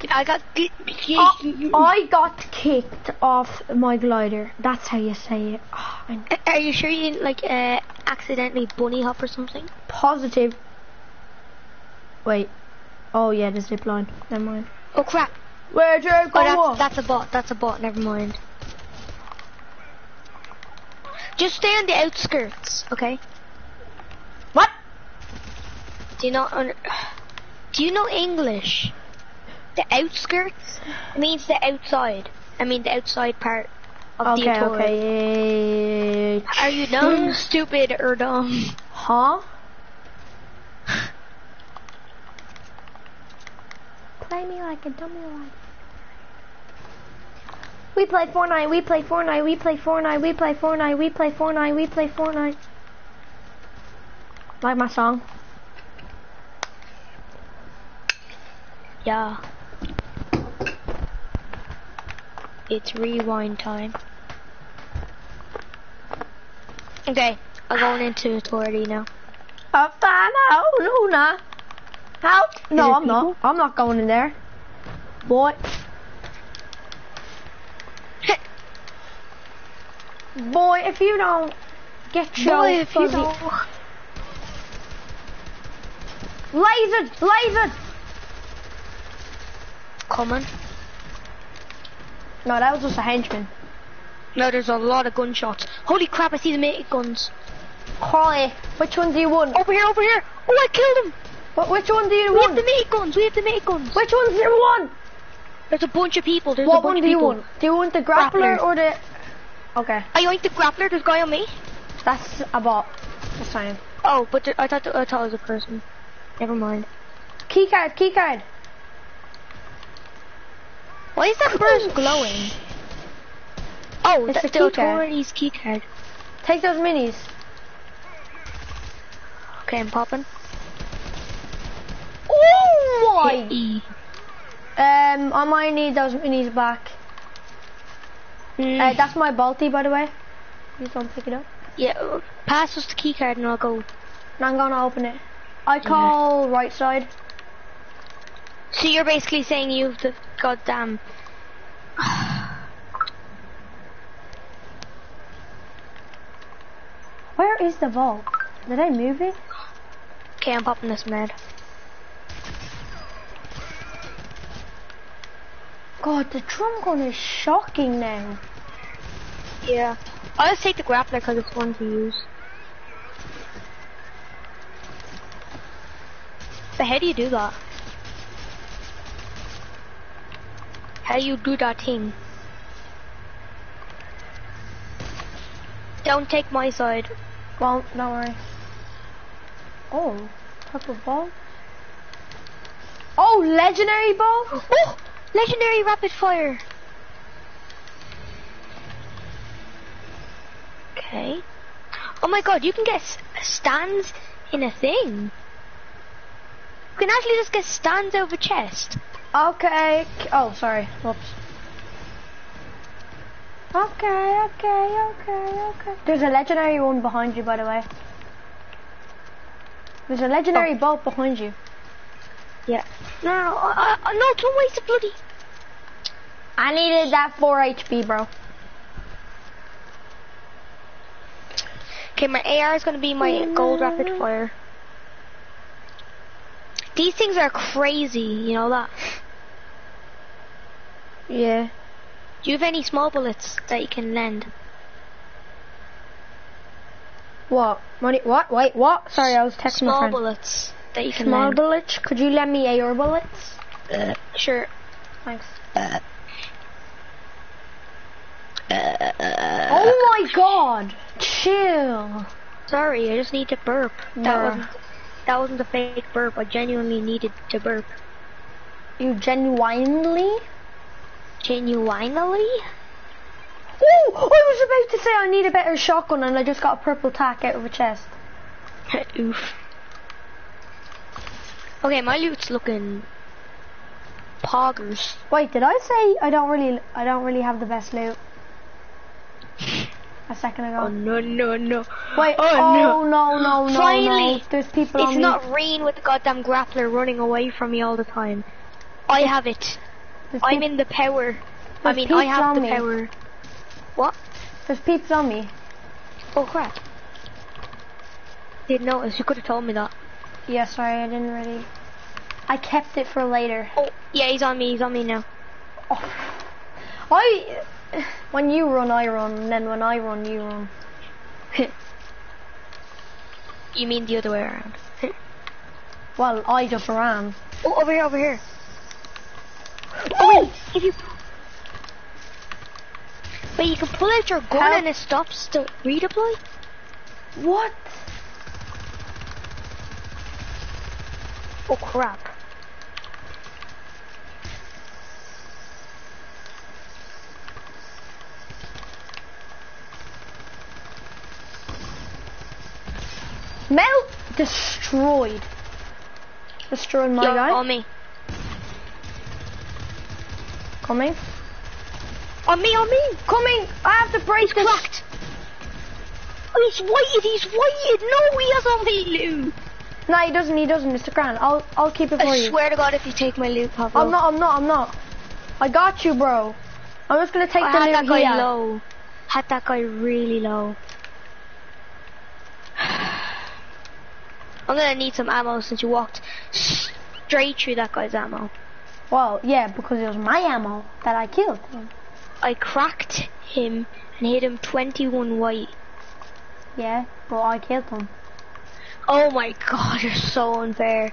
I got. I, I got kicked off my glider. That's how you say it. Oh, Are you sure you didn't like uh, accidentally bunny hop or something? positive. Wait. Oh yeah, the zip line. Never mind. Oh crap! Where'd you go? Oh, that's, that's a bot. That's a bot. Never mind. Just stay on the outskirts, okay? what? Do you not under? *sighs* Do you know English? The outskirts means the outside. I mean the outside part of the Okay, okay. Are you dumb, *laughs* stupid, or dumb? Huh? Play me like a dummy like. We play Fortnite, we play Fortnite, we play Fortnite, we play Fortnite, we play Fortnite, we play Fortnite. Like my song. Yeah. It's rewind time. Okay, I'm going into authority now. Uh, fan out, Luna. Out. No, it I'm not. I'm not going in there. Boy. *laughs* Boy, if you don't get your Boy, if you fuzzy- don't. Lasered! Lasered! Coming. No, that was just a henchman. No, there's a lot of gunshots. Holy crap, I see the mate guns. Holly, which one do you want? Over here, over here! Oh, I killed him! Wh- which one do you want? We have the mate guns, we have the mate guns. Which one do you want? There's a bunch of people, there's a bunch of people. what one do you want? Do you want the grappler Grappler. or the... Okay, I yoinked the grappler, there's a guy on me. that's a bot. That's fine. Oh, but there, I thought I thought it was a person. Never mind. Keycard, keycard. Why is that burst glowing? Oh, It's a the key card. Take those minis. Okay, I'm popping. Oh Hit E. Um, I might need those minis back. Mm, Uh, that's my bolty, by the way. Please don't pick it up. yeah, uh, pass us the keycard and I'll go. And I'm gonna open it. I call right side. So you're basically saying you've the goddamn. Where is the vault? Did I move it? Okay, I'm popping this med. God, the drum gun is shocking now. Yeah. I'll just take the grappler because it's fun to use. But how do you do that? How you do that thing? Don't take my side. Well, don't worry. Oh, purple ball. Oh, legendary ball. *gasps* Oh! Legendary rapid fire! Okay. Oh my god, you can get stands in a thing. You can actually just get stands of chest. Okay. Oh, sorry. Whoops. Okay, okay, okay, okay. There's a legendary one behind you, by the way. There's a legendary bolt behind you. Yeah. No, uh, uh, no, don't waste the bloody... I needed that 4 HP, bro. Okay, my AR is gonna be my gold rapid fire. These things are crazy, you know that? Yeah. Do you have any small bullets that you can lend? What? Money? What? Wait, what? Sorry, I was texting my Small friend. bullets that you can Small lend. bullets? Could you lend me AR bullets? Uh, sure. Thanks. Uh, uh, uh. oh my god! Chill. Sorry, I just need to burp. That wasn't that wasn't a fake burp. I genuinely needed to burp. You genuinely? Genuinely? Oh, I was about to say I need a better shotgun and I just got a purple tack out of a chest. *laughs* Oof. Okay, my loot's looking poggers. Wait, did I say I don't really, I don't really have the best loot? A second ago. Oh no no no. Wait, oh, oh, no. no, no, no, Finally! no. There's people It's me. not Reen with the goddamn grappler running away from me all the time. I have it. There's I'm in the power. I mean, I have the me. power. What? There's people on me. Oh crap. Didn't notice. You could have told me that. Yeah, sorry, I didn't really. I kept it for later. Oh, yeah, he's on me. He's on me now. Oh. I. When you run, I run, and then when I run, you run. *laughs* You mean the other way around? *laughs* Well, I just ran. Oh, over here, over here. Oh, wait, if you... Wait, you can pull out your gun and it stops to redeploy? What? Oh, crap. Melt destroyed. Destroyed my Yo, guy. on me. Coming. On me, on me. Coming. I have to break He's this. cracked. Oh, he's whited, he's whited. No, he has on me loot. No, he doesn't. He doesn't. Mr. Grant. I'll I'll keep it for I you. I swear to God, if you take my loot, Pablo. I'm not. I'm not. I'm not. I got you, bro. I'm just gonna take I the had loot that guy here. low. Had that guy really low. *sighs* I'm gonna need some ammo since you walked straight through that guy's ammo. Well, yeah, because it was my ammo that I killed. I cracked him and hit him 21 white. Yeah, but I killed him. Oh my god, *laughs* you're so unfair.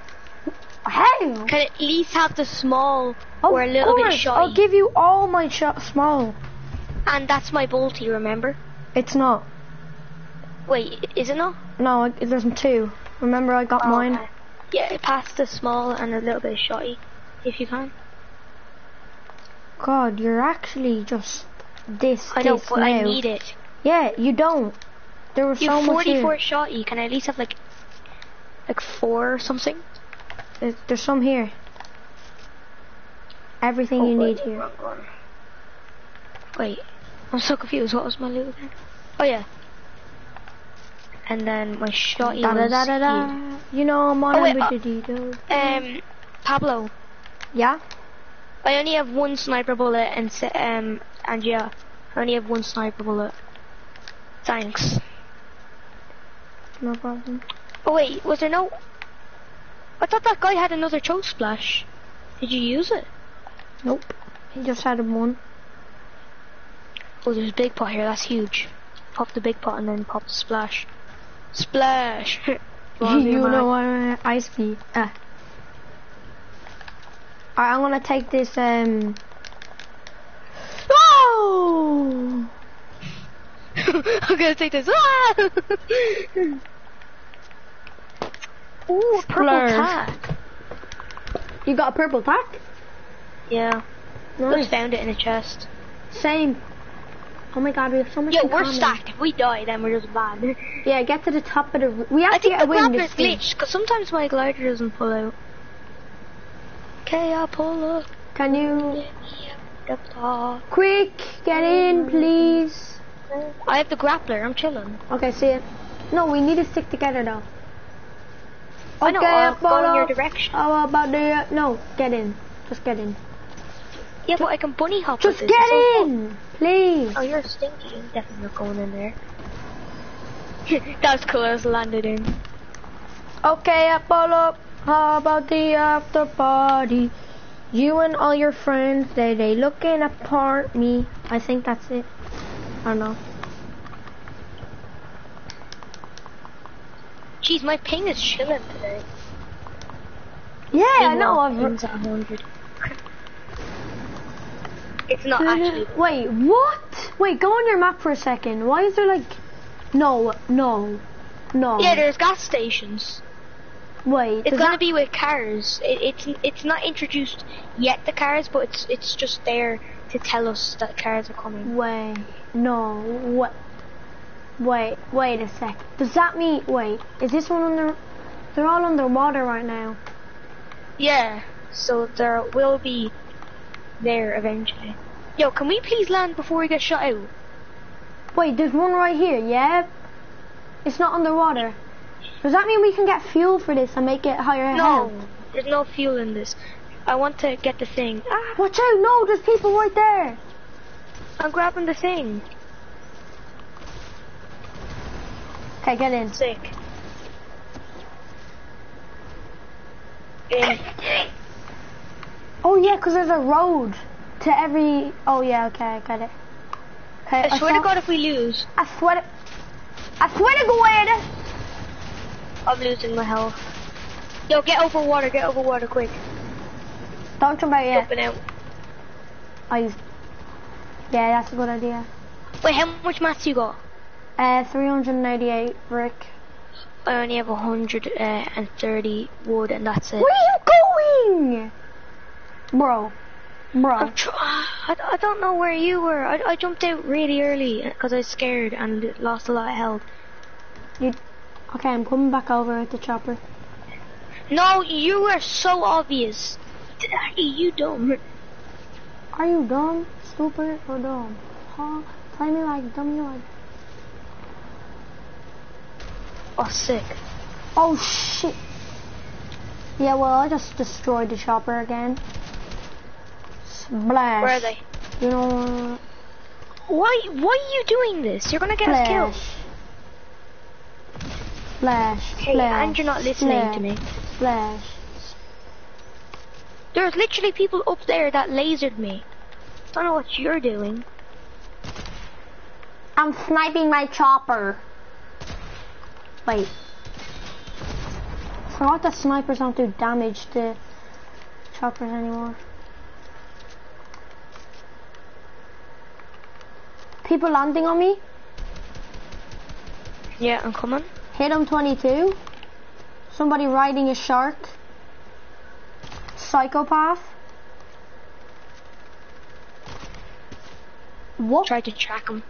How? Can at least have the small Of or a little bit course, shy. I'll give you all my small. and that's my bolty, remember? It's not. Wait, is it not? No, it there's two. Remember, I got Oh, mine. okay. Yeah, pass the small and a little bit shy, if you can. God, you're actually just this. I know, this but I need it. Yeah, you don't. There was You so have much 44 here. shotty. Can I at least have like, like four or something? There's, there's some here. Everything you Oh, need here. Wait, I'm so confused. What was my loot again? Oh yeah. And then my shot. Da da da da. You know I'm on Oh, wait, uh. Um, Pablo, Yeah. I only have one sniper bullet, and um, and yeah, I only have one sniper bullet. Thanks. No problem. Oh wait, was there no? I thought that guy had another chug splash. Did you use it? Nope. He just had one. Oh, there's a big pot here. That's huge. Pop the big pot and then pop the splash. Splash. *laughs* *laughs* You know uh, ice. Uh. Alright, *laughs* I'm gonna take this um Oh I'm gonna take this. *laughs* Ah! Ooh, a purple tack. You got a purple tack? Yeah, Nice. just found it in a chest. Same. Oh my god, we have so much Yo, in we're common. stacked. If we die, then we're just bad. Yeah, get to the top of the we have I to think get the a win grappler's this thing. because sometimes my glider doesn't pull out. Okay, up. Can you The quick get in please? I have the grappler, I'm chilling. Okay, see it. No, we need to stick together though. I know, Okay, I'll go in your Apollo. direction. Oh, How about the uh, no? Get in. Just get in. Yeah, but I can bunny hop Just get it's so fun. in, please. Oh, you're stinky. Definitely not going in there. *laughs* That's cool. I just landed in. Okay, Apollo. How about the after party? You and all your friends, they they looking apart me. I think that's it. I don't know. Jeez, my ping is chilling today. Yeah, I know. I've ping's at 100. It's not mm-hmm. actually. Wait, what? Wait, go on your map for a second. Why is there like... No, no, no. Yeah, there's gas stations. Wait, It's gonna that- be with cars. It, it's it's not introduced yet the cars, but it's it's just there to tell us that cars are coming. Wait, no, what? Wait, wait a sec. Does that mean... Wait, is this one under... They're all underwater right now. Yeah, so there will be there eventually. Yo, can we please land before we get shot out? Wait, there's one right here, yeah? It's not underwater. Does that mean we can get fuel for this and make it higher No, health? there's no fuel in this. I want to get the thing. Ah, Watch out, no, there's people right there. I'm grabbing the thing. Okay, get in. Sick. In. Oh yeah, 'cause there's a road to every... Oh yeah, okay, I got it. Okay, I swear to God, if we lose, I swear to... I swear to God! I'm losing my health. Yo, get over water, get over water, quick. Don't jump out yet. Jumping out. I used... Yeah, that's a good idea. Wait, how much mats you got? Uh, 388 brick. I only have 130 wood, and that's it. Where are you going? Bro. Bro. I'm tr- I, I don't know where you were. I, I jumped out really early because I was scared and lost a lot of health. You... Okay, I'm coming back over with the chopper. No, you are so obvious. You dumb. Are you dumb, stupid, or dumb? Huh? Play me like dumb you like. Oh, sick. Oh shit. Yeah, well, I just destroyed the chopper again. Splash. Where are they? You know, Why? Why are you doing this? You're gonna get us killed. Splash. Hey, and you're not listening to me. Splash. There's literally people up there that lasered me. I don't know what you're doing. I'm sniping my chopper. Wait. Forgot that snipers don't do damage to choppers anymore. People landing on me. Yeah, I'm coming. Hit him 22. Somebody riding a shark. Psychopath. What? Try to track him.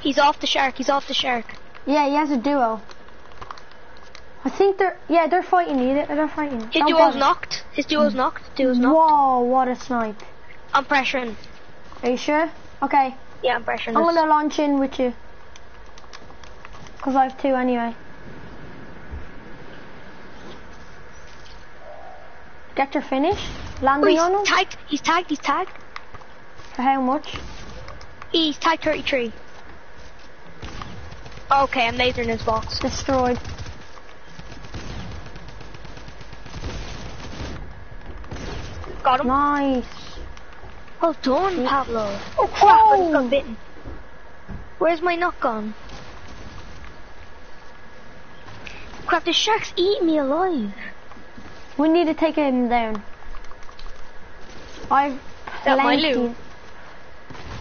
He's off the shark. He's off the shark. Yeah, he has a duo. I think they're yeah they're fighting. They're, they're fighting. His Don't duo's knocked. His duo's knocked. Duo's knocked. Whoa! What a snipe. I'm pressuring. Are you sure? Okay, Yeah, I'm pressuring. I'm this. gonna launch in with you. Cause I have two anyway. Get your finish. Oh, Landing he's on him. tagged. He's tagged. He's tagged. For how much? He's tagged 33. Okay, I'm lasering his box. Destroyed. Got him. Nice. Oh, well done, Pablo. Oh crap! I just got bitten. Where's my knock gun? Crap! The shark's eating me alive. We need to take him down. I've that my loot?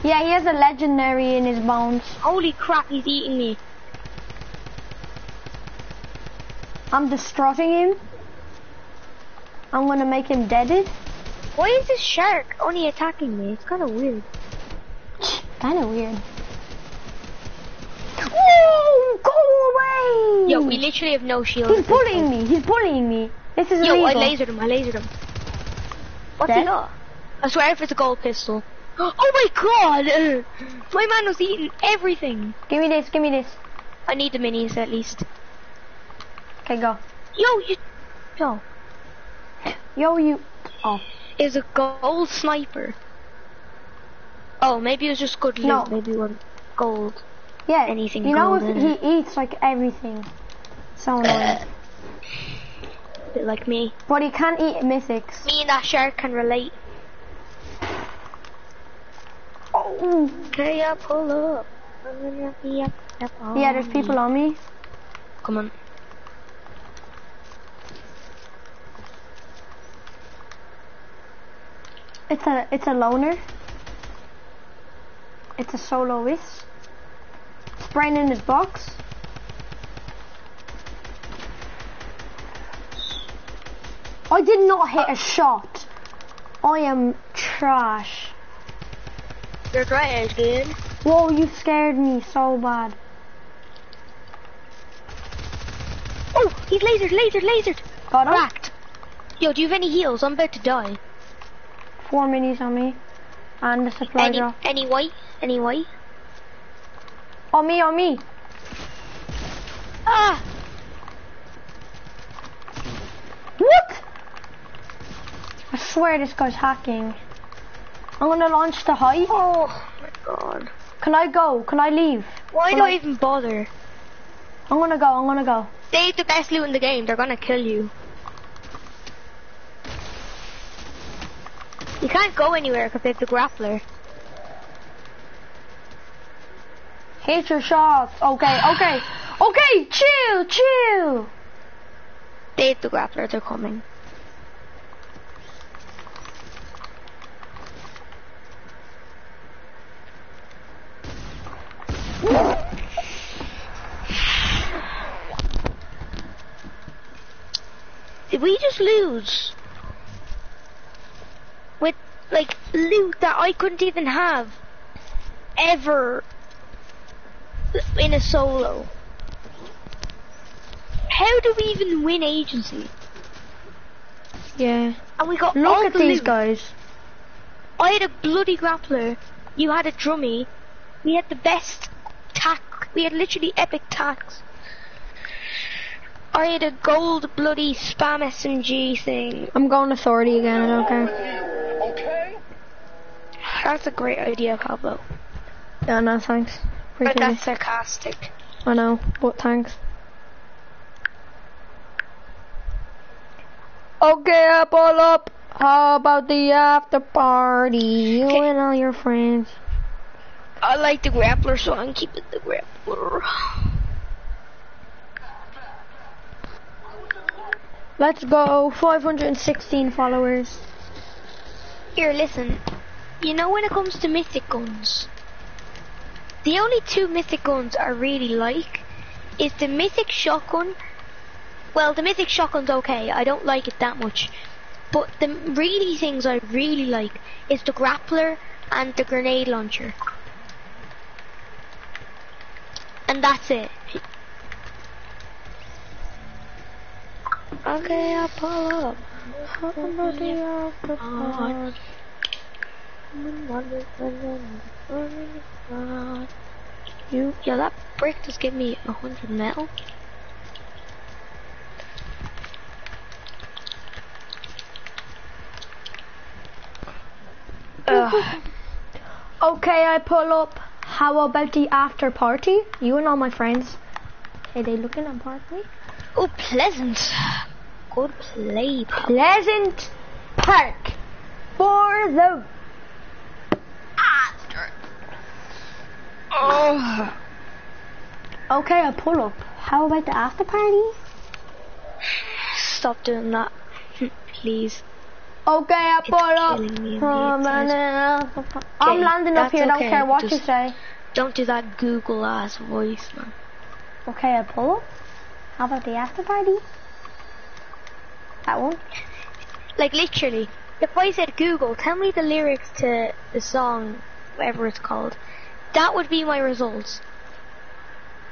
Yeah, he has a legendary in his bones. Holy crap! He's eating me. I'm distraughting him. I'm gonna make him deaded. Why is this shark only attacking me? It's kind of weird. *sniffs* Kinda weird. Whoa! Go away! Yo, we literally have no shield. He's bullying me. He's bullying me. This is Yo, I illegal. lasered him. I lasered him. What's he got? I swear if it's a gold pistol. *gasps* Oh my god! *gasps* My man was eating everything. Give me this. Give me this. I need the minis at least. Okay, go. Yo, you. Yo. Yo, you. Oh. Is a gold sniper. Oh, maybe it was just good loot. No. Maybe was gold. Yeah. Anything You know, if he eats like everything. So uh, annoying. bit like me. but he can't eat mythics. Me and that shark can relate. Oh. Okay, I pull up. Yeah, there's people on me. Come on. It's a it's a loner. It's a soloist. Spraying in his box. I did not hit a shot. I am trash. You're great, dude. Whoa, you scared me so bad. Oh, he's lasered, lasered, lasered. Got him? Cracked. Yo, do you have any heals? I'm about to die. Four minis on me. And the supply Any, drop. any white? Any? On me, on me. Ah! What? I swear this guy's hacking. I'm gonna launch the height. Oh my god. Can I go? Can I leave? Why do I- I even bother? I'm gonna go, I'm gonna go. They have the best loot in the game. They're gonna kill you. You can't go anywhere because they have the grappler. Hit your shots. Okay, okay. Okay, chill, chill. They have the grappler. They're coming. Did we just lose? Like, loot that I couldn't even have ever in a solo. How do we even win agency? Yeah. And we got Look all at the these loot. guys. I had a bloody grappler. You had a drummy. We had the best tack. We had literally epic tacks. I had a gold bloody spam SMG thing. I'm going authority again, I don't care. Okay? That's a great idea, Pablo. Yeah, no, thanks. But Appreciate that's sarcastic. I know, but thanks. Okay, I pull up. How about the after party? You Okay. and all your friends. I like the grappler, so I'm keeping the grappler. Let's go. 516 followers. Here, listen. You know when it comes to mythic guns, the only two mythic guns I really like is the mythic shotgun. Well, the mythic shotgun's okay. I don't like it that much. But the really things I really like is the grappler and the grenade launcher. And that's it. Okay, I'll pull up. How about the after party? You, yeah, that brick just gave me a hundred metal. Ugh. Okay, I pull up. How about the after party? You and all my friends. Are they looking at party? Oh, pleasant. Good play. Pleasant Park for the after. Oh. Okay, I pull up. How about the after party? Stop doing that, please. Okay, I It's pull up. killing me in the and inside. then after I'm landing up that's here. Don't care what you say. Don't do that Google ass voice, man. Okay, I pull up. How about the after party? That one. Like literally, if I said Google, tell me the lyrics to the song, whatever it's called, that would be my results.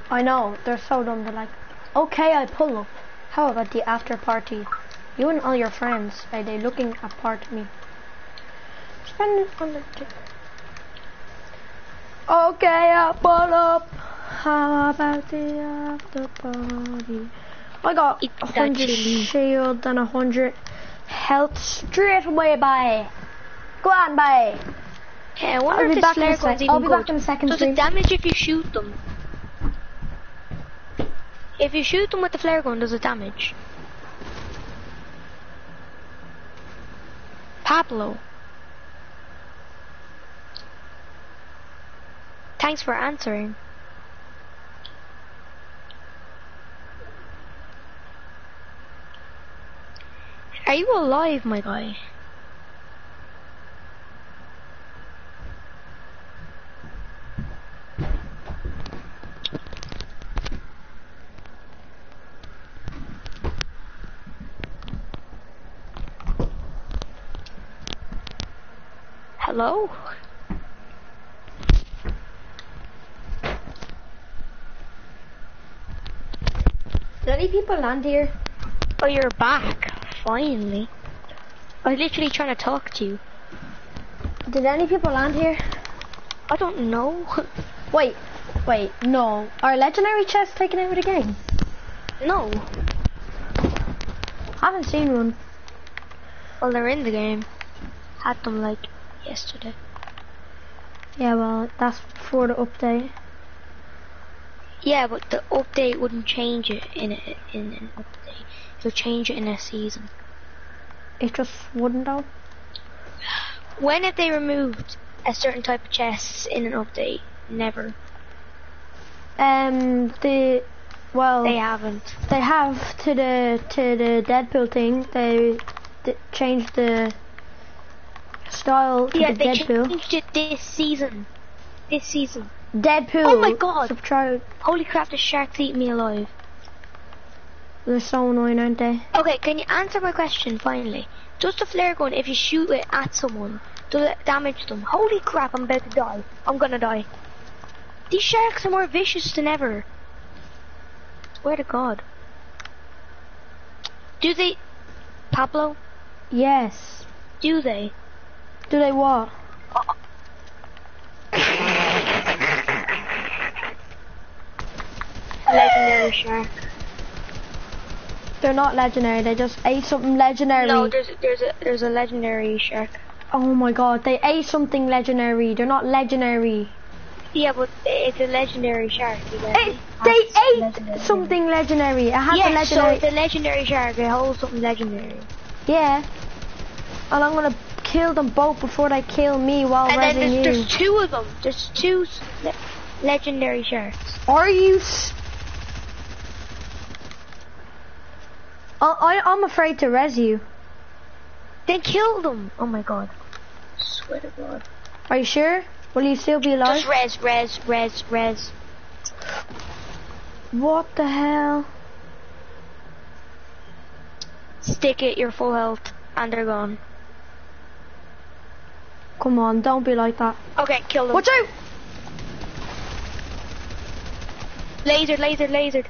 I know, they're so dumb. They're like, okay, I pull up. How about the after party? You and all your friends, are they looking apart me? Spend on the. Okay, I pull up. How about the after party? I got a hundred shield and a hundred health straight away, bye. Go on, bye. Yeah, I wonder I'll if be this back in a flare sec. I'll be good. back in a second, Does stream. it damage if you shoot them? If you shoot them with the flare gun, does it damage? Pablo. Thanks for answering. Are you alive, my guy? Hello? Did any people land here? Oh, you're back. Finally. I was literally trying to talk to you. Did any people land here? I don't know. *laughs* Wait, wait, no. Are legendary chests taken out of the game? no. I haven't seen one. Well, they're in the game. Had them like yesterday. Yeah, well, that's for the update. Yeah, but the update wouldn't change it in a, in an update. It'll change it in a season. It just wouldn't though. When have they removed a certain type of chests in an update? Never. Um, the well, They haven't. They have to the to the Deadpool thing. They d- changed the style to Yeah, the they changed it this season. This season. Deadpool. Oh my God. Holy crap, the shark's eating me alive. They're so annoying, aren't they? Okay, can you answer my question finally? Does the flare gun, if you shoot it at someone, does it damage them? Holy crap, I'm about to die. I'm gonna die. These sharks are more vicious than ever. Swear to God. Do they... Pablo? Yes. Do they? Do they what? Legendary shark. They're not legendary. They just ate something legendary. No, there's there's a there's a legendary shark. oh my god, they ate something legendary. They're not legendary. Yeah, but it's a legendary shark. It, they ate legendary. something legendary. It has a Yeah, so legendary. it's a legendary shark. It holds something legendary. yeah. And I'm gonna kill them both before they kill me while And then there's, you. there's two of them. There's two le- legendary sharks. Are you? I, I I'm afraid to res you. They killed them. Oh my god. Swear to God. Are you sure? Will you still be alive? Just res, res, res, res. What the hell? Stick it, you're full health, and they're gone. Come on, don't be like that. Okay, kill them. Watch out! Lasered, lasered, lasered.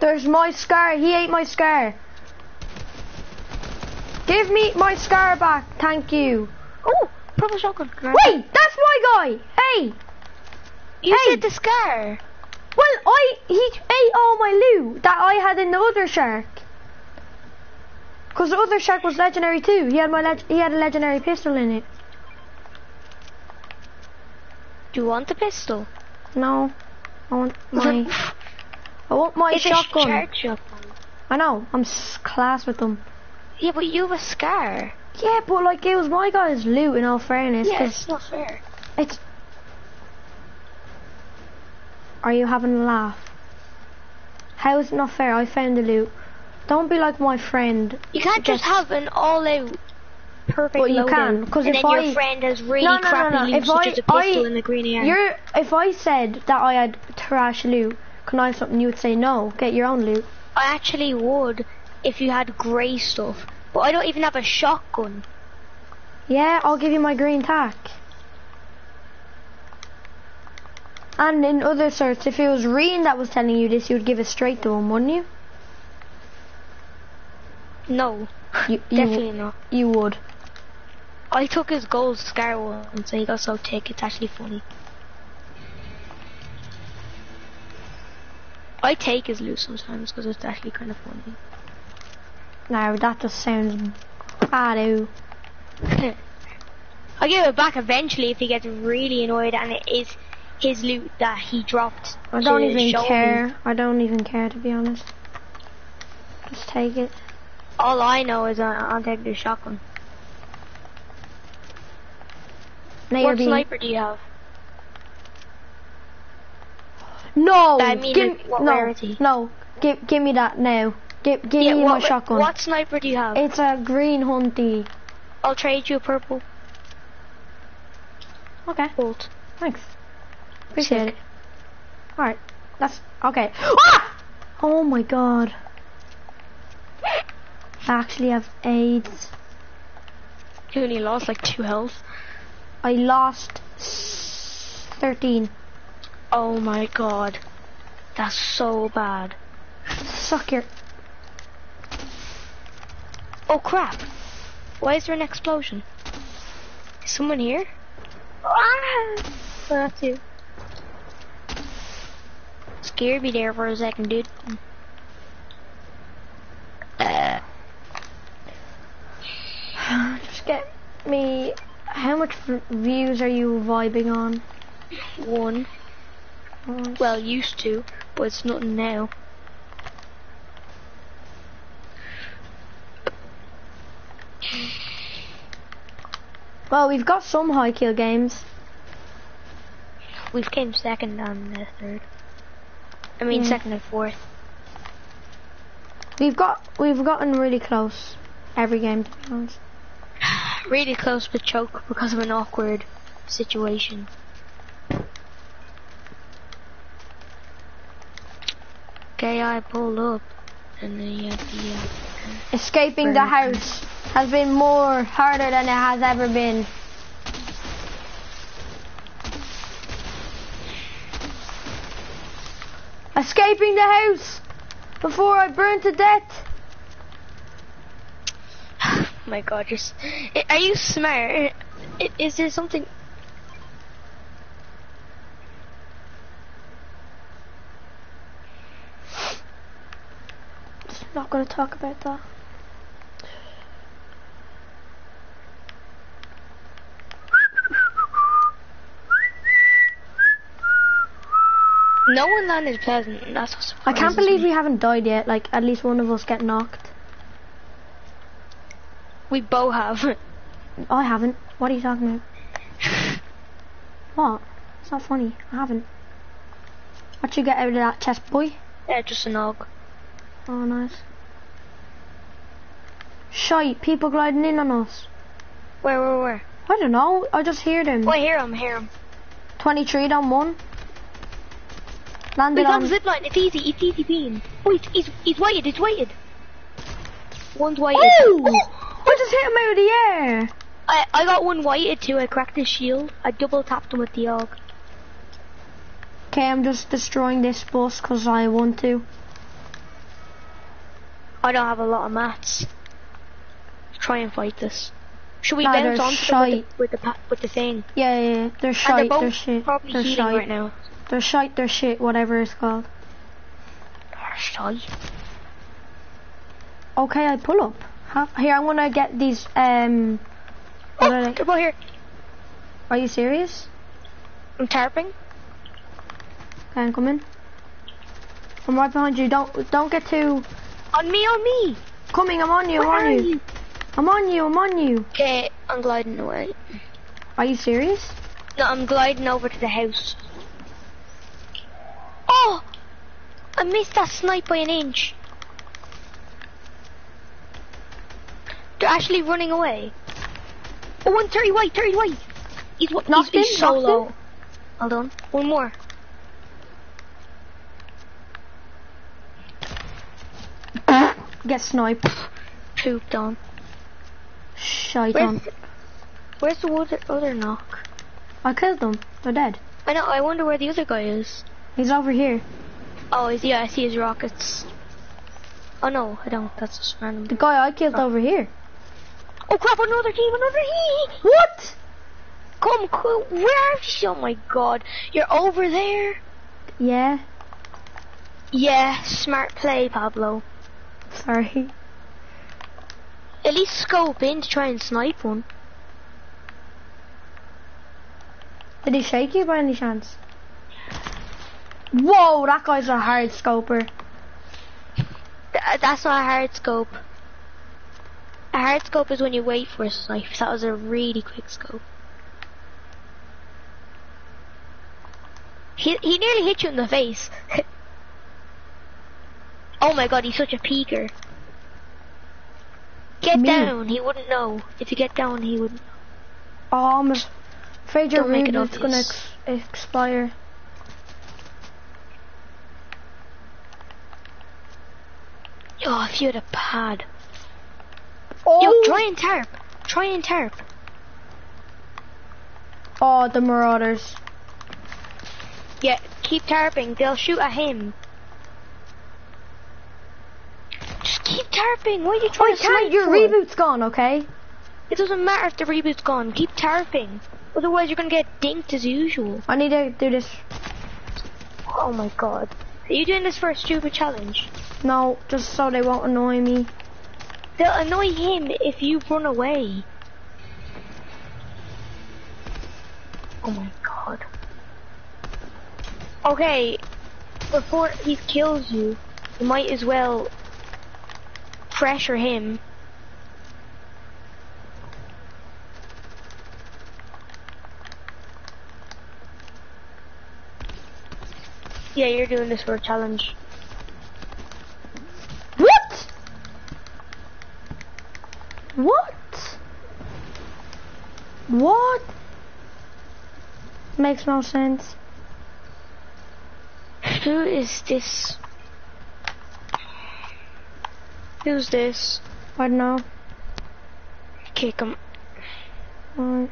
There's my scar. He ate my scar. Give me my scar back. Thank you. Oh, purple shotgun. Wait, that's my guy. Hey. You hey. said the scar. Well, I he ate all my loot that I had in the other shark. Cause the other shark was legendary too. He had my leg- he had a legendary pistol in it. Do you want the pistol? No, I want *laughs* my I want my it's shotgun. a shotgun. I know. I'm s- class with them. Yeah, but you have a scar. Yeah, but like it was my guy's loot. In all fairness, Yeah, it's not fair. It's. Are you having a laugh? How is it not fair? I found the loot. Don't be like my friend. You can't just have an all-out perfect Well, you can, 'cause and if then I- your friend has really no, no, no, crappy no. loot, If such I, as a pistol I, and a green AR. you're, if I said that I had trash loot, can I have something? You would say no. Get your own loot. I actually would if you had grey stuff, but I don't even have a shotgun. Yeah, I'll give you my green tack. And in other sorts, if it was Reen that was telling you this, you would give it straight to him, wouldn't you? No, You, *laughs* you, definitely not. you would. I took his gold scar once and he got so thick, it's actually funny. I take his loot sometimes because it's actually kind of funny. No, that just sounds do. I'll give it back eventually if he gets really annoyed and it is his loot that he dropped. I don't even show me. care. I don't even care to be honest. Just take it. All I know is I- I'll take the shotgun. Now what sniper do you have? No, I mean, give, no, no, give, give me that now. Yeah, me what, my shotgun. What sniper do you have? It's a green hunty. I'll trade you a purple Okay, bolt. thanks. Appreciate Sick. it. Alright, that's, okay. Ah! Oh my god. I actually have AIDS. You only lost like two health. I lost s- 13. Oh my god. That's so bad. Suck your, Oh crap. Why is there an explosion? Is someone here? Ah! Oh, that's you. Scared me there for a second, dude. Uh, *sighs* just get me, how much views are you vibing on? one. Well, used to, but it's nothing now. Well, we've got some high kill games. We've came second and uh, third. I mean, Yeah. second and fourth. We've got, we've gotten really close every game to be honest. *sighs* Really close but choke because of an awkward situation. Okay, I pulled up, and then you have the. Uh, Escaping the house has been more harder than it has ever been. Escaping the house before I burn to death. *sighs* my God, you're. s- I- Are you smart? Is there something? Not gonna talk about that. No one landed pleasant. That's what I can't believe me. we haven't died yet. Like at least one of us get knocked. we both have. I haven't. What are you talking about? *laughs* What? It's not funny. I haven't. What you get out of that chest, boy? yeah, just an og. Oh, nice. Shite, people gliding in on us. Where, where, where? I don't know. I just hear them. Oh, I hear them, Hear him. 23 down one. Landed He's on on. the zip line. It's easy. It's easy beam. Wait, he's he's, he's weighted. It's weighted. One's weighted. Oh! I just hit him out of the air. I I got one weighted too. I cracked his shield. I double tapped him with the og. Okay, I'm just destroying this bus because I want to. I don't have a lot of mats. Try and fight this. Should we Nah, bounce onto them with the, with the with the thing? Yeah, yeah, yeah. They're and shite. they're both They're shit. probably They're healing shite. right now. They're shite. They're shit. Whatever it's called. They're shite. Okay, I pull up. Here, I'm gonna get these. Um. What are they? here. Are you serious? I'm tarping. Okay, I'm coming. I'm right behind you. Don't don't get too. On me, on me. Coming. I'm on you. I'm on you. you? I'm on you. I'm on you. Okay, I'm gliding away. Are you serious? No, I'm gliding over to the house. Oh! I missed that snipe by an inch. They're actually running away. Oh, one thirty white, thirty white. He's what? He's, Knocked he's so low. Hold on, one more. Get sniped. Pooped on. Shite Where's, on. where's the other other knock? I killed them. They're dead. I know. I wonder where the other guy is. He's over here. Oh, yeah, I see his rockets. Oh no, I don't. That's just random. The guy I killed oh. over here. Oh crap! Another team! Another team! What? Come, come, where are you? Oh my god, you're over there? Yeah. Yeah, smart play, Pablo. Sorry. At least scope in to try and snipe one. Did he shake you by any chance? Whoa, that guy's a hard scoper. Th- that's not a hard scope. A hard scope is when you wait for a snipe. That was a really quick scope. He he nearly hit you in the face. *laughs* oh my god, he's such a peeker. Get Me? down, he wouldn't know. If you get down, he wouldn't. Oh, I'm afraid your Don't make it reboot's gonna ex- expire. Oh, if you had a pad. Oh, Yo, try and tarp. Try and tarp. oh, the Marauders. Yeah, keep tarping. They'll shoot at him. Just keep tarping. Why are you Oh, trying I to snipe Your for? reboot's gone. Okay. It doesn't matter if the reboot's gone. Keep tarping. Otherwise, you're gonna get dinked as usual. I need to do this. Oh my god. Are you doing this for a stupid challenge? No, just so they won't annoy me. They'll annoy him if you run away. Oh my god. Okay, before he kills you, you might as well pressure him. Yeah, you're doing this for a challenge. What? What? Makes no sense. Who is this? Who's this? I don't know. Kick him. Alright.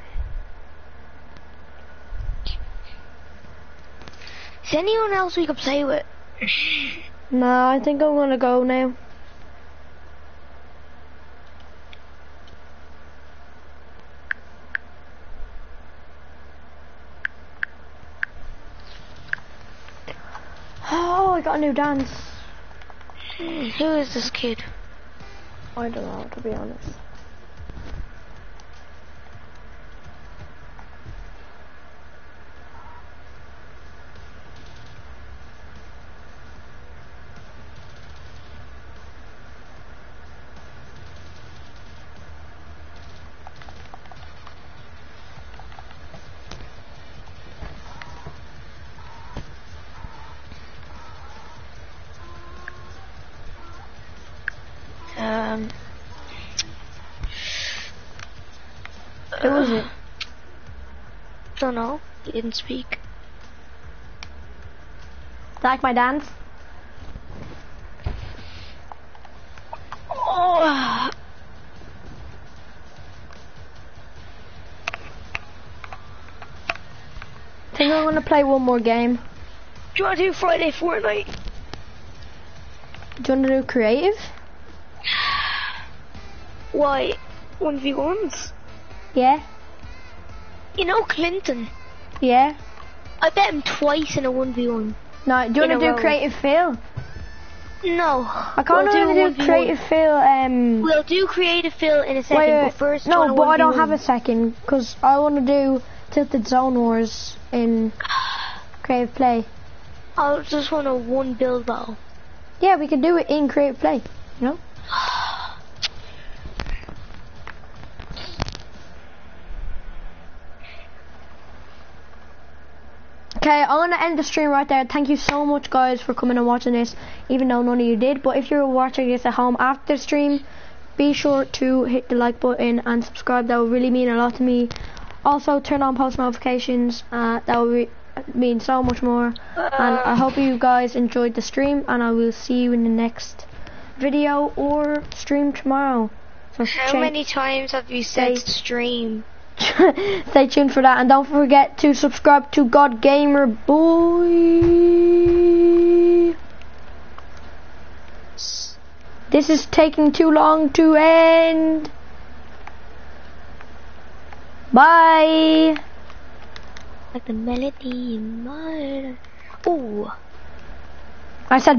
Is anyone else we can play with? No, I think I'm gonna go now. Oh, I got a new dance. Who is this kid? I don't know, to be honest. Don't know. He didn't speak. Like my dance? Oh. *sighs* I think I'm gonna play one more game. Do you want to do Friday Fortnite? Do you wanna do creative? Why? 1v1s? Yeah? You know Clinton. Yeah? I bet him twice in a 1v1. No, do you wanna do row. creative fill? No. I can't we'll really do 1v1. creative fill, um... We'll do creative fill in a second, Wait, but first no, but I don't have a second because I want to do Tilted Zone Wars in *sighs* Creative Play. I just want a one build battle. Yeah, we can do it in Creative Play. You know? Okay, I'm gonna end the stream right there. Thank you so much, guys, for coming and watching this, even though none of you did. But if you're watching this at home after the stream, be sure to hit the like button and subscribe. That would really mean a lot to me. Also, turn on post notifications. Uh, that would mean so much more. And I hope you guys enjoyed the stream, and I will see you in the next video or stream tomorrow. So How many times have you said stream? *laughs* Stay tuned for that, and don't forget to subscribe to God Gamer Boy. This is taking too long to end. Bye. Like the melody in my... Ooh. I said